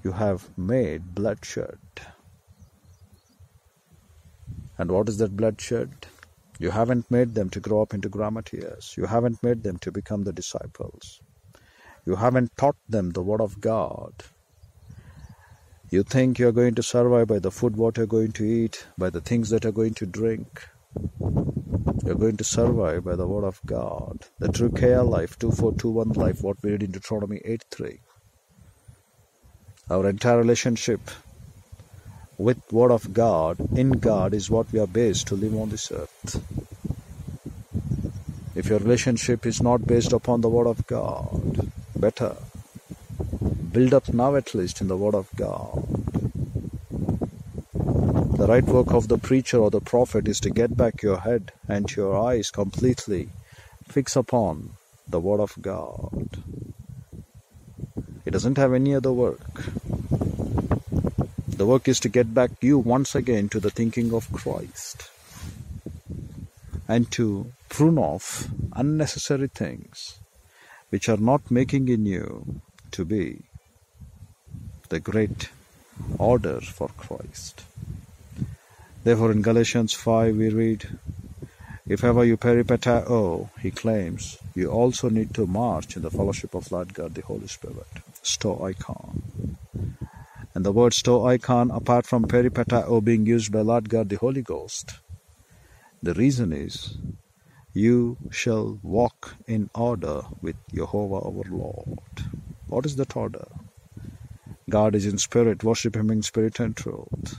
You have made bloodshed. And what is that bloodshed? You haven't made them to grow up into grammatias. You haven't made them to become the disciples. You haven't taught them the Word of God. You think you're going to survive by the food what you're going to eat, by the things that you're going to drink. You're going to survive by the word of God. The true Kia life, 2421 life, what we read in Deuteronomy 8.3. Our entire relationship with word of God, in God, is what we are based to live on this earth. If your relationship is not based upon the word of God, better build up now at least in the word of God the right work of the preacher or the prophet is to get back your head and your eyes completely fix upon the Word of God. It doesn't have any other work. The work is to get back you once again to the thinking of Christ and to prune off unnecessary things which are not making in you to be the great order for Christ. Therefore, in Galatians 5, we read, If ever you peripateo, oh, he claims, you also need to march in the fellowship of Lord God, the Holy Spirit. Stoikon. And the word stoikon, apart from peripateo being used by Lord God, the Holy Ghost, the reason is, you shall walk in order with Jehovah our Lord. What is that order? God is in spirit, worship Him in spirit and truth.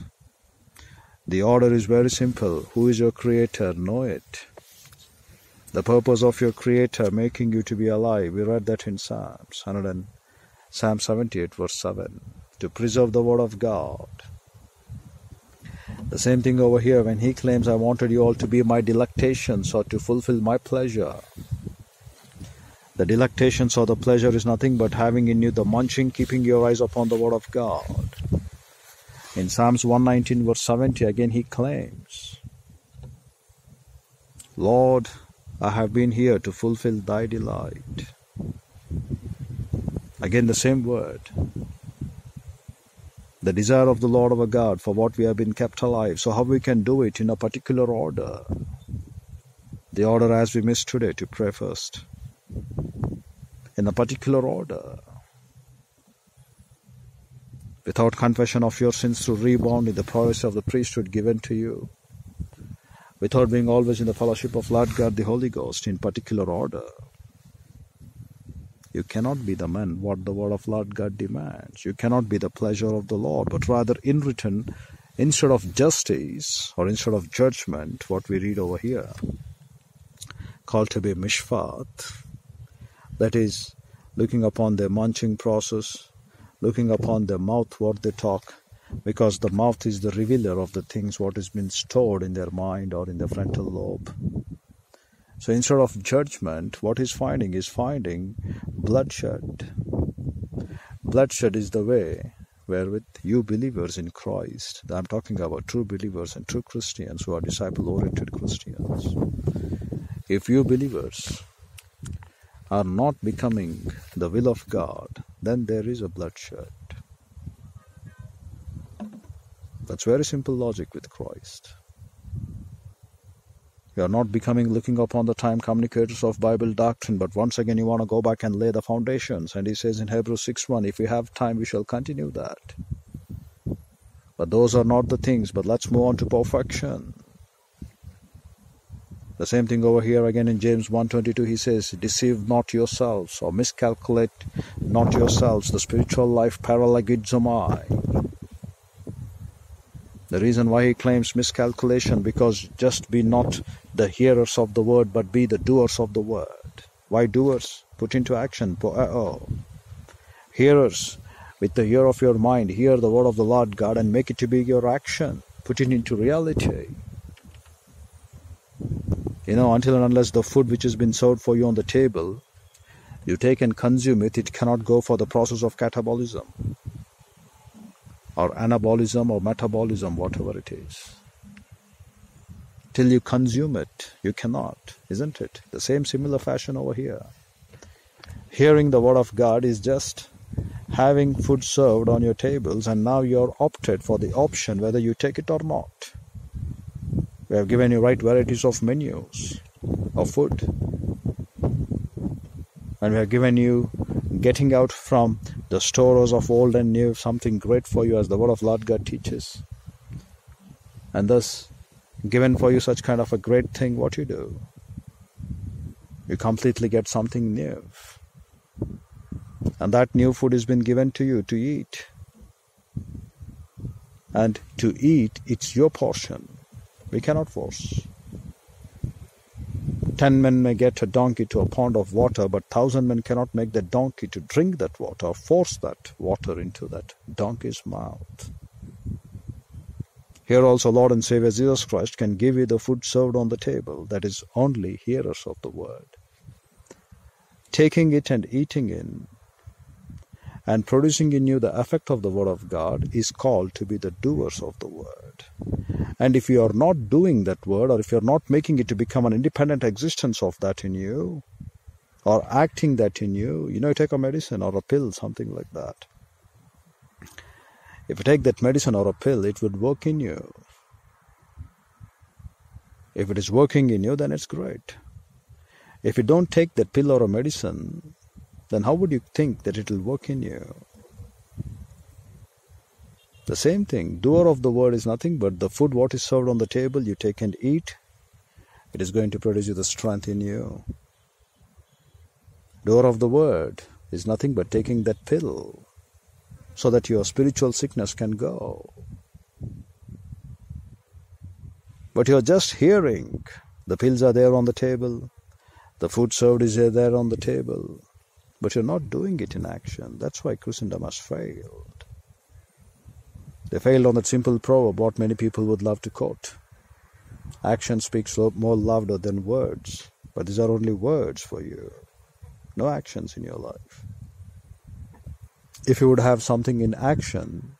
The order is very simple. Who is your creator? Know it. The purpose of your creator making you to be alive. We read that in Psalms 100 and Psalm 78 verse 7. To preserve the word of God. The same thing over here when he claims I wanted you all to be my delectations or to fulfill my pleasure. The delectations or the pleasure is nothing but having in you the munching, keeping your eyes upon the word of God. In Psalms 119, verse 70, again he claims, Lord, I have been here to fulfill thy delight. Again, the same word. The desire of the Lord of our God for what we have been kept alive. So, how we can do it in a particular order? The order as we missed today to pray first. In a particular order without confession of your sins to rebound in the promise of the priesthood given to you, without being always in the fellowship of Lord God the Holy Ghost in particular order. You cannot be the man what the word of Lord God demands. You cannot be the pleasure of the Lord, but rather in return, instead of justice or instead of judgment, what we read over here, called to be mishpat, that is looking upon their munching process, looking upon their mouth, what they talk, because the mouth is the revealer of the things what has been stored in their mind or in the frontal lobe. So instead of judgment, what he's finding is finding bloodshed. Bloodshed is the way wherewith you believers in Christ, I'm talking about true believers and true Christians who are disciple oriented Christians. If you believers are not becoming the will of God, then there is a bloodshed. That's very simple logic with Christ. You are not becoming looking upon the time communicators of Bible doctrine, but once again you want to go back and lay the foundations. And he says in Hebrews 6:1, if we have time, we shall continue that. But those are not the things, but let's move on to perfection. The same thing over here again in James 1:22 he says deceive not yourselves or miscalculate not yourselves the spiritual life parallegizomai the reason why he claims miscalculation because just be not the hearers of the word but be the doers of the word. Why doers? Put into action. Oh hearers with the ear of your mind hear the word of the Lord God and make it to be your action. Put it into reality. You know, until and unless the food which has been served for you on the table, you take and consume it, it cannot go for the process of catabolism or anabolism or metabolism, whatever it is. Till you consume it, you cannot, isn't it? The same similar fashion over here. Hearing the word of God is just having food served on your tables, and now you're opted for the option whether you take it or not. We have given you right varieties of menus of food. And we have given you getting out from the stores of old and new something great for you as the word of Lord God teaches. And thus given for you such kind of a great thing, what you do? You completely get something new. And that new food has been given to you to eat. And to eat, it's your portion. We cannot force. Ten men may get a donkey to a pond of water, but thousand men cannot make the donkey to drink that water, force that water into that donkey's mouth. Here also, Lord and Savior Jesus Christ can give you the food served on the table, that is, only hearers of the word. Taking it and eating in and producing in you the effect of the Word of God is called to be the doers of the Word. And if you are not doing that Word, or if you are not making it to become an independent existence of that in you, or acting that in you, you know, you take a medicine or a pill, something like that. If you take that medicine or a pill, it would work in you. If it is working in you, then it's great. If you don't take that pill or a medicine, then how would you think that it will work in you? The same thing, doer of the word is nothing but the food what is served on the table, you take and eat. It is going to produce you the strength in you. Doer of the word is nothing but taking that pill so that your spiritual sickness can go. But you're just hearing. The pills are there on the table. The food served is there on the table but you're not doing it in action. That's why Christendom has failed. They failed on that simple proverb, what many people would love to quote. Action speaks more louder than words, but these are only words for you, no actions in your life. If you would have something in action,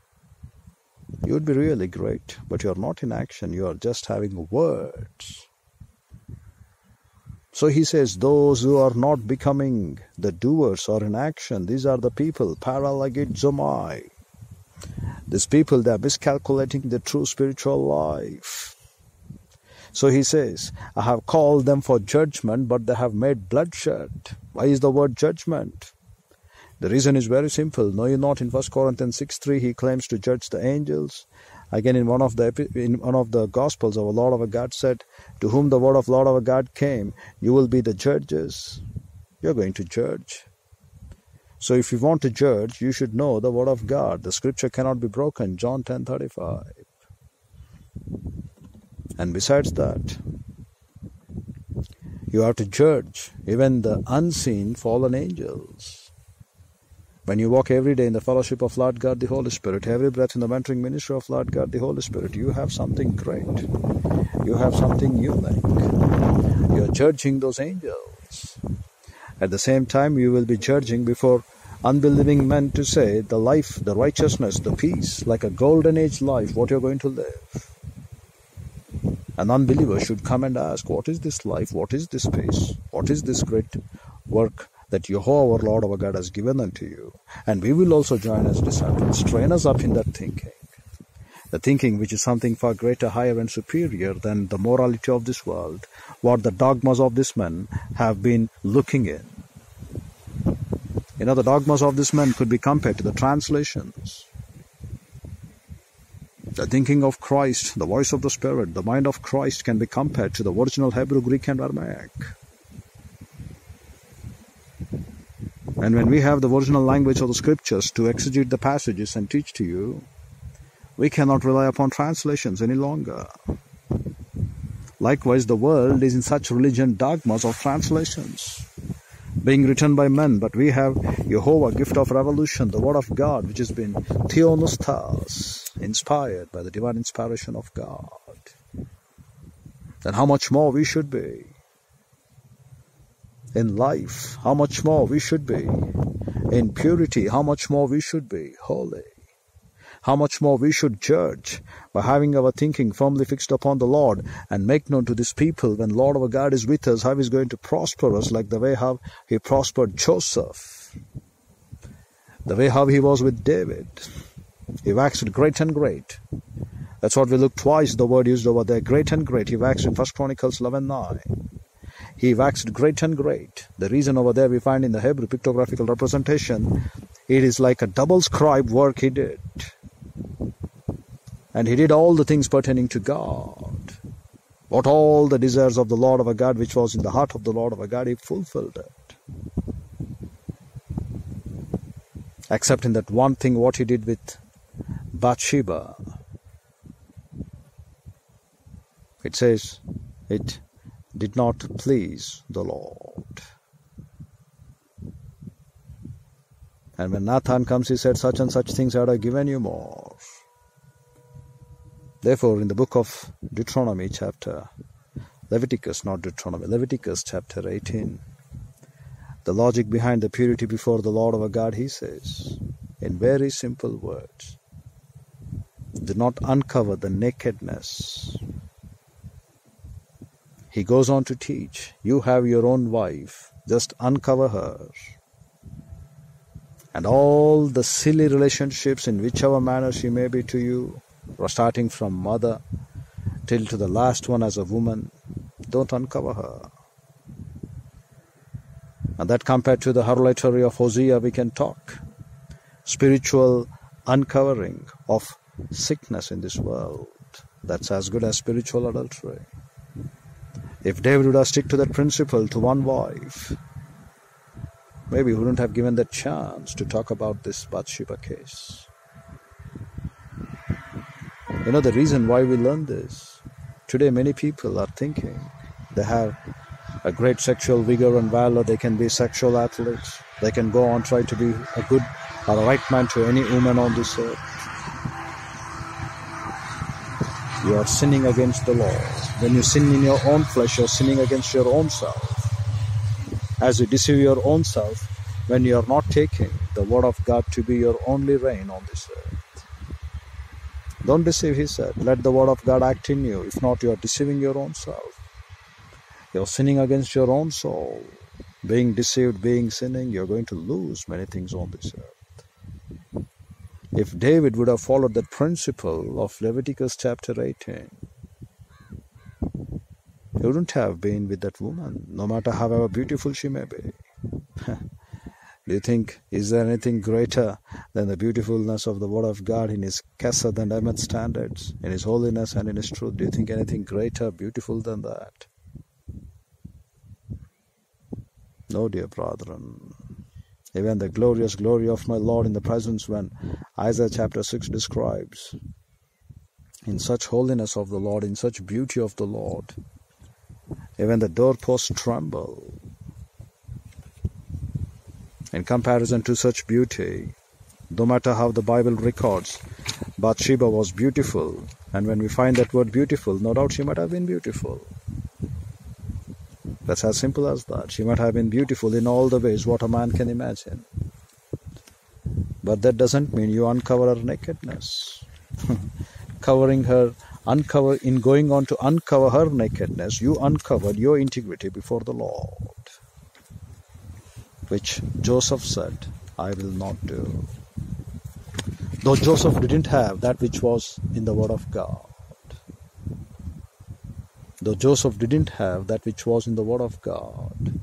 you would be really great, but you're not in action, you are just having words. So he says, those who are not becoming the doers or in action, these are the people, parallegizomai. These people, they are miscalculating the true spiritual life. So he says, I have called them for judgment, but they have made bloodshed. Why is the word judgment? The reason is very simple. Know you not in 1 Corinthians 6 3, he claims to judge the angels. Again, in one of the in one of the Gospels, our Lord our God said, "To whom the word of Lord our God came, you will be the judges. You're going to judge." So, if you want to judge, you should know the word of God. The Scripture cannot be broken. John ten thirty five. And besides that, you have to judge even the unseen fallen angels. When you walk every day in the fellowship of Lord God, the Holy Spirit, every breath in the mentoring ministry of Lord God, the Holy Spirit, you have something great. You have something unique. You are judging those angels. At the same time, you will be judging before unbelieving men to say the life, the righteousness, the peace, like a golden age life, what you're going to live. An unbeliever should come and ask, What is this life? What is this peace? What is this great work that Jehovah our Lord our God has given unto you? And we will also join as disciples, train us up in that thinking. The thinking which is something far greater, higher, and superior than the morality of this world, what the dogmas of this men have been looking in. You know, the dogmas of this men could be compared to the translations. The thinking of Christ, the voice of the Spirit, the mind of Christ can be compared to the original Hebrew, Greek, and Aramaic. And when we have the original language of the scriptures to exegete the passages and teach to you, we cannot rely upon translations any longer. Likewise, the world is in such religion dogmas of translations being written by men, but we have Jehovah, gift of revolution, the word of God, which has been theopneustos, inspired by the divine inspiration of God. Then how much more we should be in life, how much more we should be in purity, how much more we should be holy how much more we should judge by having our thinking firmly fixed upon the Lord and make known to this people when Lord our God is with us how he's going to prosper us like the way how he prospered Joseph, the way how he was with David. He waxed great and great. That's what we look twice the word used over there, great and great. He waxed in First Chronicles 11 9. He waxed great and great. The reason over there we find in the Hebrew pictographical representation, it is like a double scribe work he did. And he did all the things pertaining to God. What all the desires of the Lord of our God, which was in the heart of the Lord of our God, he fulfilled it. Except in that one thing, what he did with Bathsheba. It says, it did not please the Lord. And when Nathan comes, he said, Such and such things had I given you more. Therefore, in the book of Deuteronomy, chapter Leviticus, not Deuteronomy, Leviticus chapter 18, the logic behind the purity before the Lord our God, he says, in very simple words, do not uncover the nakedness. He goes on to teach, you have your own wife, just uncover her. And all the silly relationships in whichever manner she may be to you, starting from mother till to the last one as a woman, don't uncover her. And that compared to the harlotry of Hosea, we can talk. Spiritual uncovering of sickness in this world. That's as good as spiritual adultery. If David would have stick to that principle to one wife, maybe he wouldn't have given that chance to talk about this Bathsheba case. You know the reason why we learn this? Today, many people are thinking they have a great sexual vigor and valor, they can be sexual athletes, they can go on try to be a good or a right man to any woman on this earth. You are sinning against the law. When you sin in your own flesh, you're sinning against your own self. As you deceive your own self, when you are not taking the word of God to be your only reign on this earth. Don't deceive, he said. Let the word of God act in you. If not, you are deceiving your own self. You're sinning against your own soul. Being deceived, being sinning, you're going to lose many things on this earth. If David would have followed that principle of Leviticus chapter 18, he wouldn't have been with that woman, no matter however beautiful she may be. Do you think, is there anything greater than the beautifulness of the Word of God in His Kesed and Emet standards, in His holiness and in His truth? Do you think anything greater, beautiful than that? No, dear brethren. Even the glorious glory of my Lord in the presence when Isaiah chapter 6 describes, in such holiness of the Lord, in such beauty of the Lord, even the doorposts tremble in comparison to such beauty. No matter how the Bible records, Bathsheba was beautiful, and when we find that word beautiful, no doubt she might have been beautiful. That's as simple as that. She might have been beautiful in all the ways what a man can imagine. But that doesn't mean you uncover her nakedness. Covering her, uncover in going on to uncover her nakedness, you uncovered your integrity before the Lord. Which Joseph said, I will not do. Though Joseph didn't have that which was in the Word of God. Though Joseph didn't have that which was in the Word of God,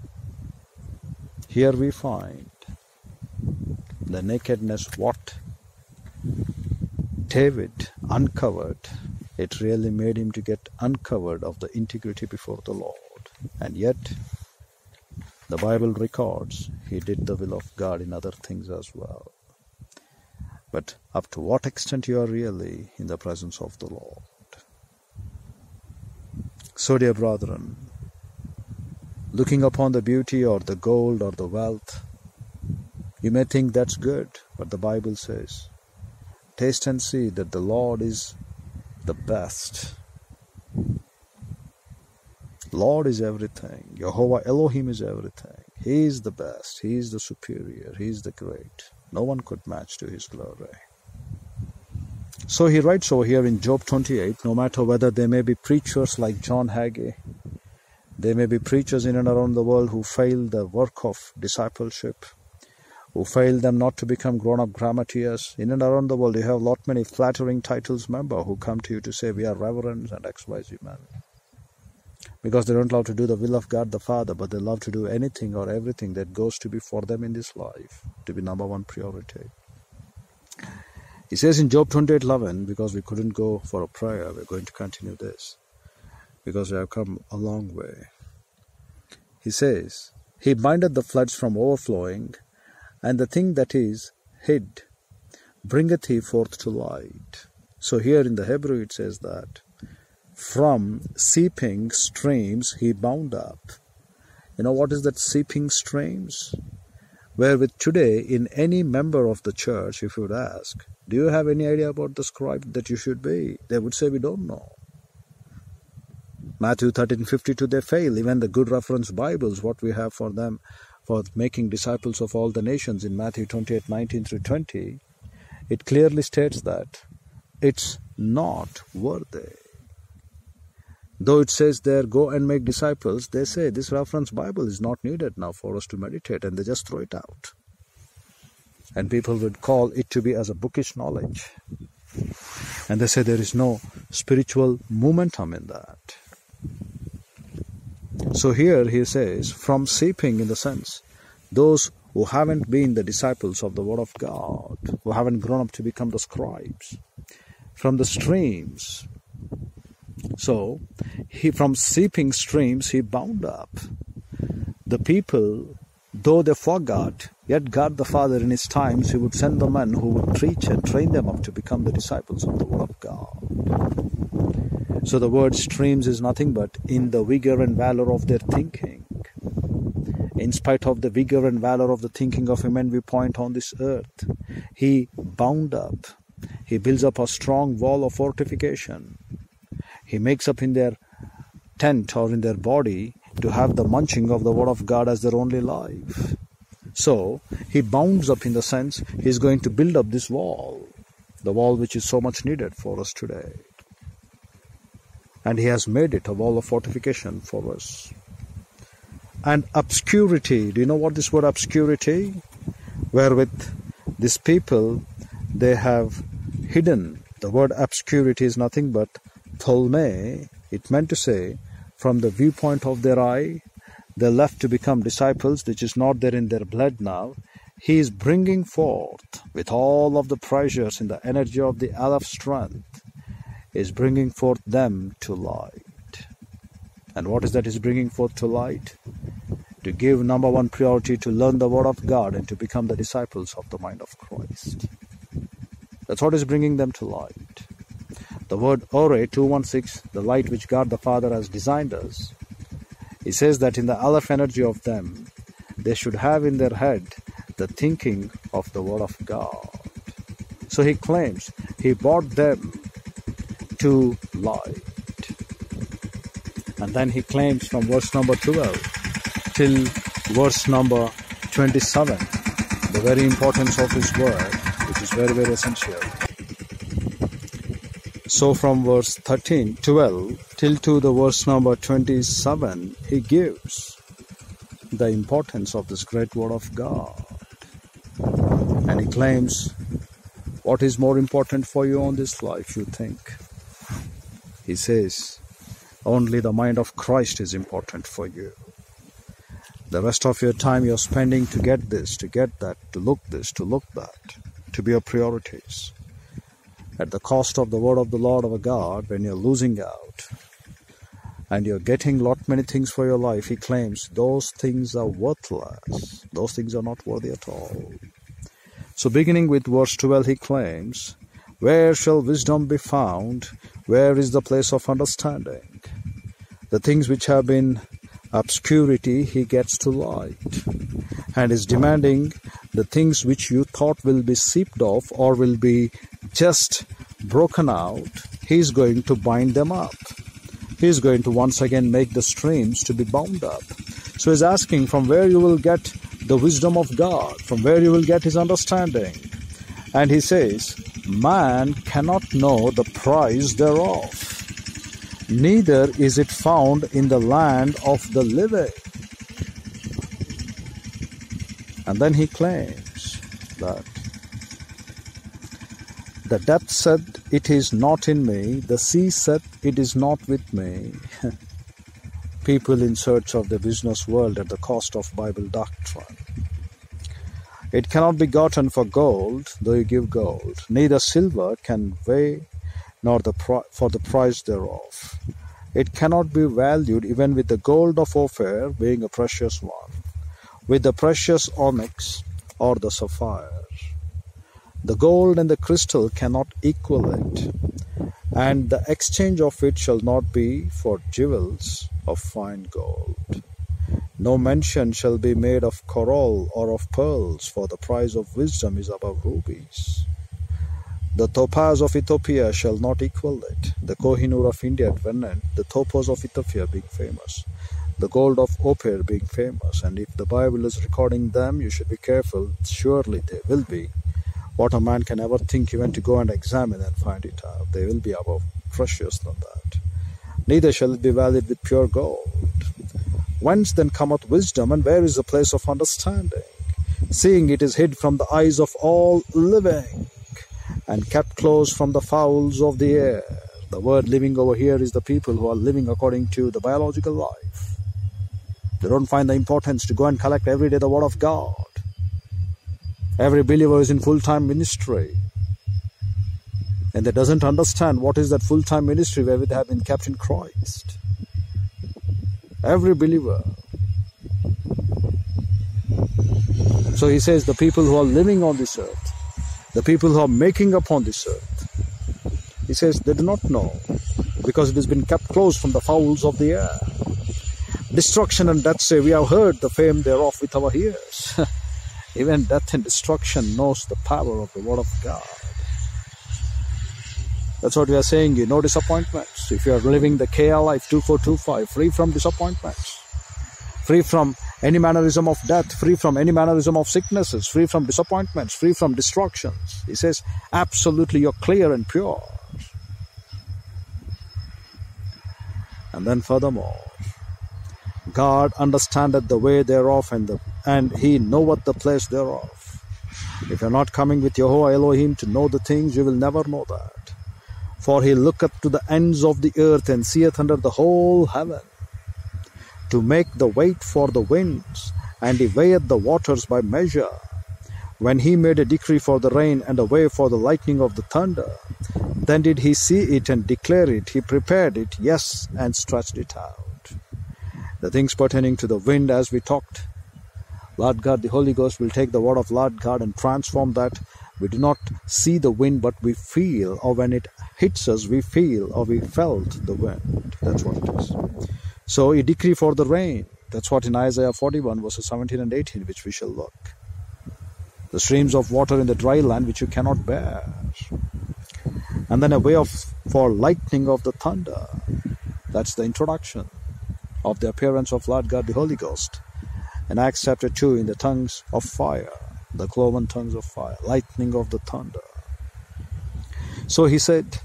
here we find the nakedness what David uncovered. It really made him to get uncovered of the integrity before the Lord. And yet, the Bible records he did the will of God in other things as well. But up to what extent you are really in the presence of the Lord? So, dear brethren, looking upon the beauty or the gold or the wealth, you may think that's good, but the Bible says, Taste and see that the Lord is the best. Lord is everything. Jehovah Elohim is everything. He is the best. He is the superior. He is the great. No one could match to his glory. So he writes over here in Job 28 no matter whether there may be preachers like John Hagee, there may be preachers in and around the world who fail the work of discipleship, who fail them not to become grown up grammatias. In and around the world, you have a lot many flattering titles member who come to you to say, We are reverends and XYZ men. Because they don't love to do the will of God the Father, but they love to do anything or everything that goes to be for them in this life, to be number one priority. He says in Job 28:11, because we couldn't go for a prayer, we're going to continue this because we have come a long way. He says, He bindeth the floods from overflowing, and the thing that is hid bringeth he forth to light. So here in the Hebrew it says that from seeping streams he bound up. You know what is that seeping streams? Wherewith today, in any member of the church, if you would ask, do you have any idea about the scribe that you should be? They would say, We don't know. Matthew 13:52 they fail even the good reference bibles what we have for them for making disciples of all the nations in Matthew 28:19 through 20 it clearly states that it's not worthy though it says there go and make disciples they say this reference bible is not needed now for us to meditate and they just throw it out and people would call it to be as a bookish knowledge. And they say there is no spiritual momentum in that. So here he says, from seeping in the sense, those who haven't been the disciples of the Word of God, who haven't grown up to become the scribes, from the streams. So he from seeping streams he bound up the people Though they forgot, yet God the Father in his times, he would send the men who would teach and train them up to become the disciples of the Word of God. So the word streams is nothing but in the vigor and valor of their thinking. In spite of the vigor and valor of the thinking of a man we point on this earth, he bound up. He builds up a strong wall of fortification. He makes up in their tent or in their body to have the munching of the Word of God as their only life. So he bounds up in the sense he is going to build up this wall, the wall which is so much needed for us today. And he has made it a wall of fortification for us. And obscurity, do you know what this word obscurity? Wherewith these people they have hidden. The word obscurity is nothing but tholme. It meant to say from the viewpoint of their eye, they're left to become disciples, which is not there in their blood now. He is bringing forth, with all of the pressures in the energy of the Aleph strength, is bringing forth them to light. And what is that is bringing forth to light? To give number one priority to learn the Word of God and to become the disciples of the mind of Christ. That's what is bringing them to light. The word Ore 216, the light which God the Father has designed us, he says that in the Aleph energy of them, they should have in their head the thinking of the Word of God. So he claims he brought them to light. And then he claims from verse number 12 till verse number 27 the very importance of his word, which is very, very essential. So from verse 13, 12 till to the verse number 27, he gives the importance of this great word of God. And he claims, What is more important for you on this life, you think? He says, Only the mind of Christ is important for you. The rest of your time you're spending to get this, to get that, to look this, to look that, to be your priorities. At the cost of the word of the Lord our God, when you're losing out, and you're getting lot many things for your life, he claims those things are worthless. Those things are not worthy at all. So beginning with verse 12, he claims, Where shall wisdom be found? Where is the place of understanding? The things which have been obscurity, he gets to light and is demanding the things which you thought will be seeped off or will be just broken out, he is going to bind them up. He is going to once again make the streams to be bound up. So he's asking from where you will get the wisdom of God, from where you will get his understanding. And he says, Man cannot know the price thereof, neither is it found in the land of the living. And then he claims that the depth said, It is not in me. The sea said, It is not with me. People in search of the business world at the cost of Bible doctrine. It cannot be gotten for gold, though you give gold. Neither silver can weigh, nor the for the price thereof. It cannot be valued even with the gold of Ophir, being a precious one, with the precious onyx or the sapphire. The gold and the crystal cannot equal it, and the exchange of it shall not be for jewels of fine gold. No mention shall be made of coral or of pearls, for the price of wisdom is above rubies. The topaz of Ethiopia shall not equal it, the Kohinoor of India at Vennant, the topaz of Ethiopia being famous, the gold of Ophir being famous, and if the Bible is recording them, you should be careful, surely they will be. What a man can ever think even to go and examine and find it out, they will be above precious than that. Neither shall it be valued with pure gold. Whence then cometh wisdom, and where is the place of understanding? Seeing it is hid from the eyes of all living, and kept close from the fowls of the air. The word living over here is the people who are living according to the biological life. They don't find the importance to go and collect every day the word of God. Every believer is in full time ministry. And they doesn't understand what is that full time ministry where they have been kept in Christ. Every believer. So he says the people who are living on this earth, the people who are making upon this earth, he says they do not know because it has been kept close from the fowls of the air. Destruction and death say, We have heard the fame thereof with our ears. Even death and destruction knows the power of the word of God. That's what we are saying. You no disappointments. If you are living the KL life 2425, free from disappointments, free from any mannerism of death, free from any mannerism of sicknesses, free from disappointments, free from destructions. He says, absolutely, you're clear and pure. And then, furthermore, God understandeth the way thereof, and, the, and he knoweth the place thereof. If you're not coming with Jehovah Elohim to know the things, you will never know that. For he looketh to the ends of the earth and seeth under the whole heaven to make the weight for the winds, and he weigheth the waters by measure. When he made a decree for the rain and a way for the lightning of the thunder, then did he see it and declare it, he prepared it, yes, and stretched it out. The things pertaining to the wind, as we talked, Lord God, the Holy Ghost will take the word of Lord God and transform that. We do not see the wind, but we feel, or when it hits us, we feel or we felt the wind. That's what it is. So a decree for the rain. That's what in Isaiah 41 verses 17 and 18, which we shall look. the streams of water in the dry land which you cannot bear. And then a way of for lightning of the thunder. That's the introduction of the appearance of Lord God the Holy Ghost. In Acts chapter 2, in the tongues of fire, the cloven tongues of fire, lightning of the thunder. So he said,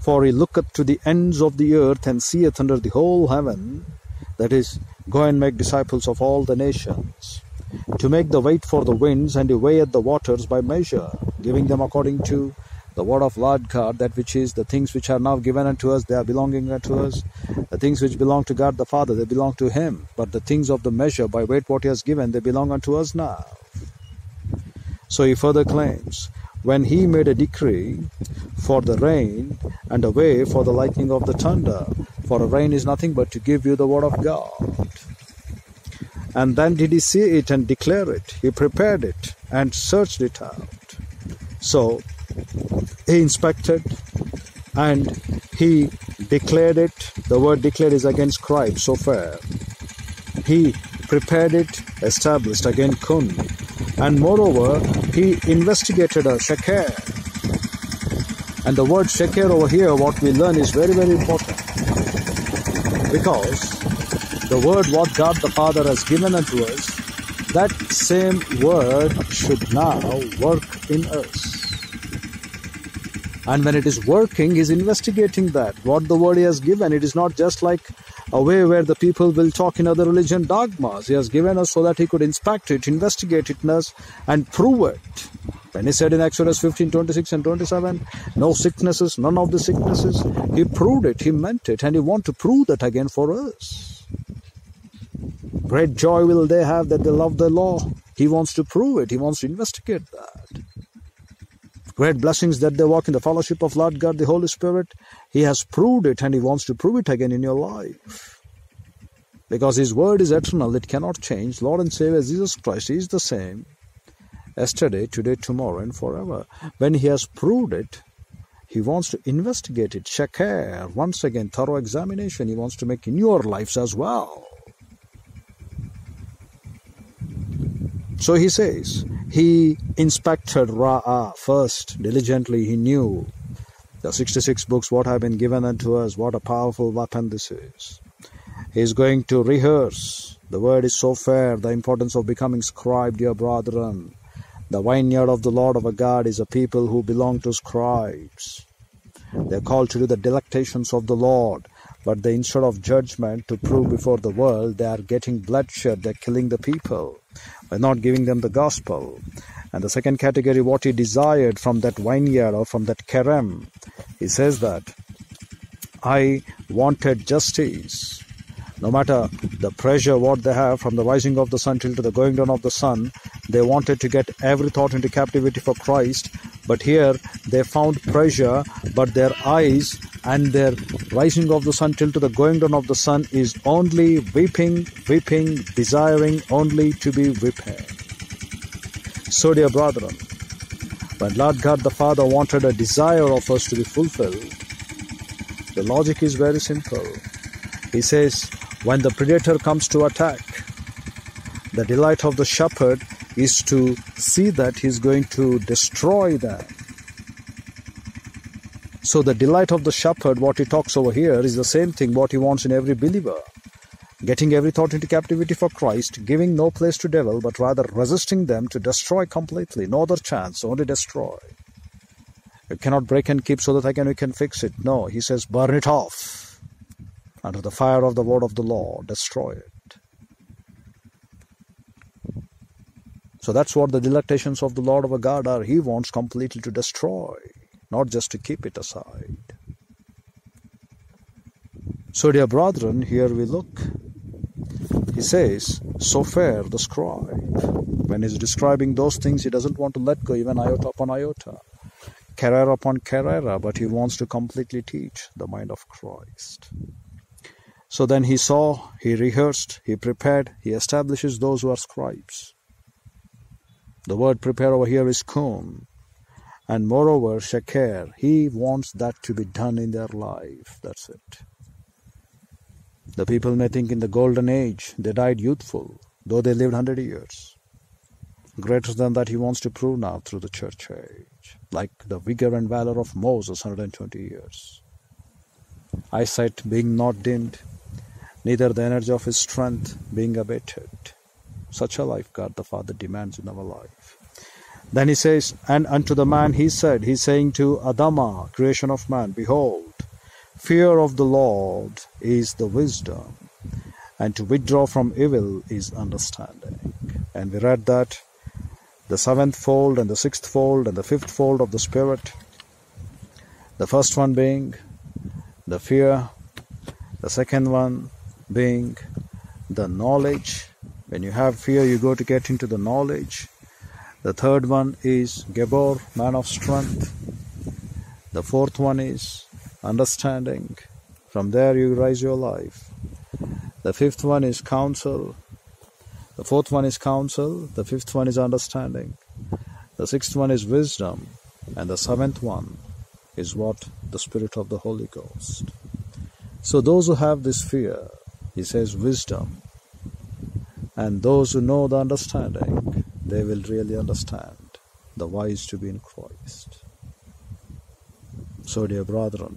For he looketh to the ends of the earth and seeth under the whole heaven, that is, go and make disciples of all the nations, to make the weight for the winds, and to weigh at the waters by measure, giving them according to the word of Lord God, that which is the things which are now given unto us, they are belonging unto us. The things which belong to God the Father, they belong to Him. But the things of the measure by weight what He has given, they belong unto us now. So he further claims, when he made a decree for the rain and a way for the lightning of the thunder, for a rain is nothing but to give you the word of God. And then did he see it and declare it? He prepared it and searched it out. So he inspected and he declared it. The word declared is again scribe, sofer. He prepared it, established again kun. And moreover, he investigated a sheker. And the word sheker over here, what we learn is very, very important. Because the word what God the Father has given unto us, that same word should now work in us. And when it is working, he's investigating that. What the word he has given, it is not just like a way where the people will talk in other religion dogmas. He has given us so that he could inspect it, investigate it and prove it. When he said in Exodus 15 26 and 27, no sicknesses, none of the sicknesses, he proved it, he meant it, and he wants to prove that again for us. Great joy will they have that they love the law. He wants to prove it, he wants to investigate that great blessings that they walk in the fellowship of Lord God, the Holy Spirit. He has proved it and He wants to prove it again in your life. Because His word is eternal, it cannot change. Lord and Savior Jesus Christ is the same yesterday, today, tomorrow, and forever. When He has proved it, He wants to investigate it, shakar, once again, thorough examination He wants to make in your lives as well. So he says, he inspected Ra'ah first diligently. He knew the 66 books, what have been given unto us, what a powerful weapon this is. He is going to rehearse. The word is sofer, the importance of becoming scribe, dear brethren. The vineyard of the Lord of our God is a people who belong to scribes. They are called to do the delectations of the Lord, but they, instead of judgment to prove before the world, they are getting bloodshed, they're killing the people by not giving them the gospel. And the second category, what he desired from that vineyard or from that kerem, he says that I wanted justice. No matter the pressure what they have from the rising of the sun till to the going down of the sun, they wanted to get every thought into captivity for Christ. But here they found pressure, but their eyes and their rising of the sun till to the going down of the sun is only weeping, weeping, desiring only to be weeping. So, dear brethren, when Lord God the Father wanted a desire of us to be fulfilled, the logic is very simple. He says, when the predator comes to attack, the delight of the shepherd is to see that he's going to destroy them so the delight of the shepherd, what he talks over here, is the same thing what he wants in every believer. Getting every thought into captivity for Christ, giving no place to devil, but rather resisting them to destroy completely. No other chance, only destroy. You cannot break and keep so that again we can fix it. No, he says, burn it off under the fire of the word of the law, destroy it. So that's what the delectations of the Lord of our God are. He wants completely to destroy not just to keep it aside. So, dear brethren, here we look. He says, Sofer, the scribe. When he's describing those things, he doesn't want to let go even iota upon iota, keraia upon keraia, but he wants to completely teach the mind of Christ. So then he saw, he rehearsed, he prepared, he establishes those who are scribes. The word prepare over here is kun. And moreover, Shakir, he wants that to be done in their life. That's it. The people may think in the golden age they died youthful, though they lived 100 years. greater than that he wants to prove now through the church age, like the vigor and valor of Moses 120 years. Eyesight being not dimmed, neither the energy of his strength being abated. Such a life God the Father demands in our life. Then he says, And unto the man he said, he's saying to Adama, creation of man, Behold, fear of the Lord is the wisdom, and to withdraw from evil is understanding. And we read that the seventh fold and the sixth fold and the fifth fold of the Spirit, the first one being the fear, the second one being the knowledge. When you have fear, you go to get into the knowledge the third one is Gebor, man of strength. The fourth one is understanding. From there you rise your life. The fifth one is counsel. The fourth one is counsel. The fifth one is understanding. The sixth one is wisdom. And the seventh one is what? The Spirit of the Holy Ghost. So those who have this fear, he says wisdom. And those who know the understanding, they will really understand the wise to be in Christ. So, dear brethren,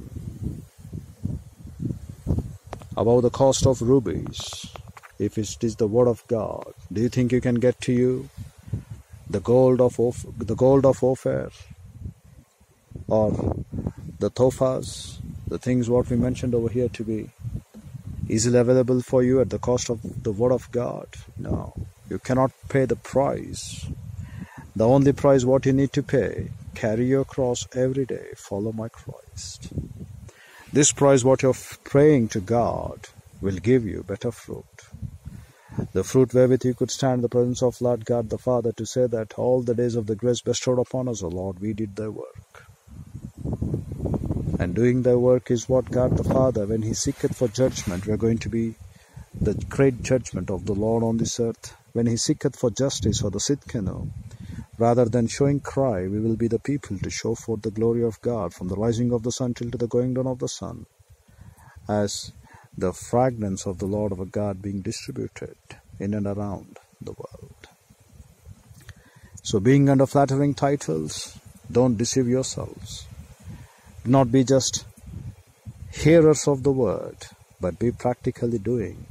about the cost of rubies, if it is the word of God, do you think you can get to you the gold of the gold of Ophir or the topaz, the things what we mentioned over here to be easily available for you at the cost of the word of God? No. You cannot pay the price. The only price what you need to pay, carry your cross every day, follow my Christ. This price what you're praying to God will give you better fruit. The fruit wherewith you could stand in the presence of Lord God the Father to say that all the days of the grace bestowed upon us, O Lord, we did thy work. And doing thy work is what God the Father, when he seeketh for judgment, we are going to be the great judgment of the Lord on this earth when he seeketh for justice or the Sidkenu, rather than showing cry, we will be the people to show forth the glory of God from the rising of the sun till to the going down of the sun, as the fragrance of the Lord of God being distributed in and around the world. So, being under flattering titles, don't deceive yourselves. Not be just hearers of the word, but be practically doing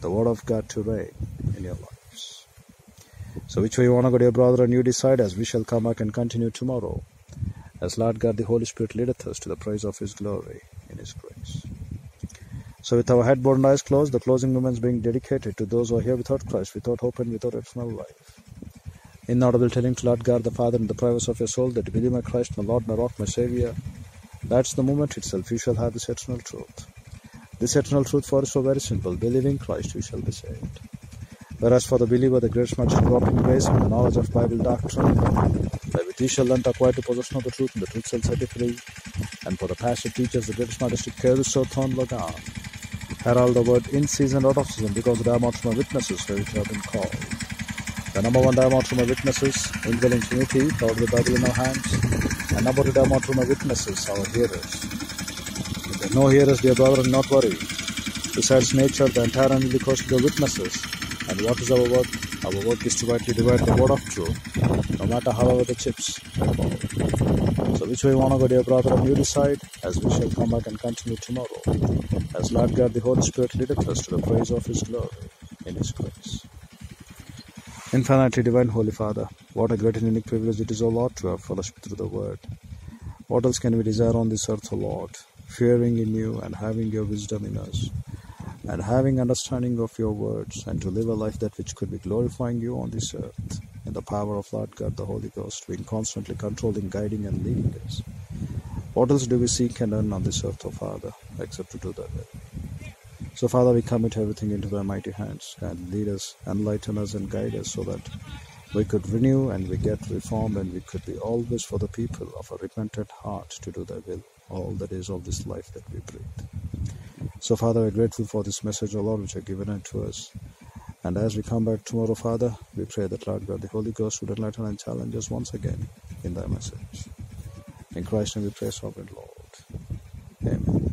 the word of God to reign in your lives. So which way you want to go, dear brother, and you decide as we shall come back and continue tomorrow. As Lord God the Holy Spirit leadeth us to the praise of His glory in His grace. So with our head bowed and eyes closed, the closing moments being dedicated to those who are here without Christ, without hope and without eternal life. Inaudible telling to Lord God the Father in the privacy of your soul that believe my Christ, my Lord, my rock, my Savior. That's the moment itself you shall have this eternal truth. This eternal truth for us so very simple. Believing Christ, you shall be saved. Whereas for the believer, the great much growth in grace and the knowledge of Bible doctrine, wherewith he shall learn to acquire the possession of the truth, and the truth shall set free. And for the pastor teachers, the greatest majestic care is so thorn logan. Herald the word in season, out of season, because the diamonds witnesses where which have been called. The number one diamond from witnesses, in indwelling unity, power the Bible in our hands. And diamond from witnesses, our hearers. If there are no hearers, dear brother, not worry. Besides nature, the entire because the witnesses and what is our work? Our work is to rightly divide the word of truth, no matter however the chips. So which way you want to go, dear brother, and you decide, as we shall come back and continue tomorrow, as Lord God the Holy Spirit leadeth us to the praise of His glory in His grace. Infinitely divine Holy Father, what a great and unique privilege it is, O Lord, to have fellowship through the Word. What else can we desire on this earth, O Lord? Fearing in you and having your wisdom in us and having understanding of your words and to live a life that which could be glorifying you on this earth in the power of Lord God the Holy Ghost being constantly controlling, guiding and leading us. What else do we seek and earn on this earth, O Father, except to do that? So Father, we commit everything into thy mighty hands and lead us, enlighten us and guide us so that we could renew and we get reformed and we could be always for the people of a repentant heart to do thy will all the days of this life that we breathe. So, Father, we're grateful for this message, O Lord, which you have given unto us. And as we come back tomorrow, Father, we pray that, Lord God, the Holy Ghost would enlighten and challenge us once again in thy message. In Christ name we pray, Sovereign Lord. Amen.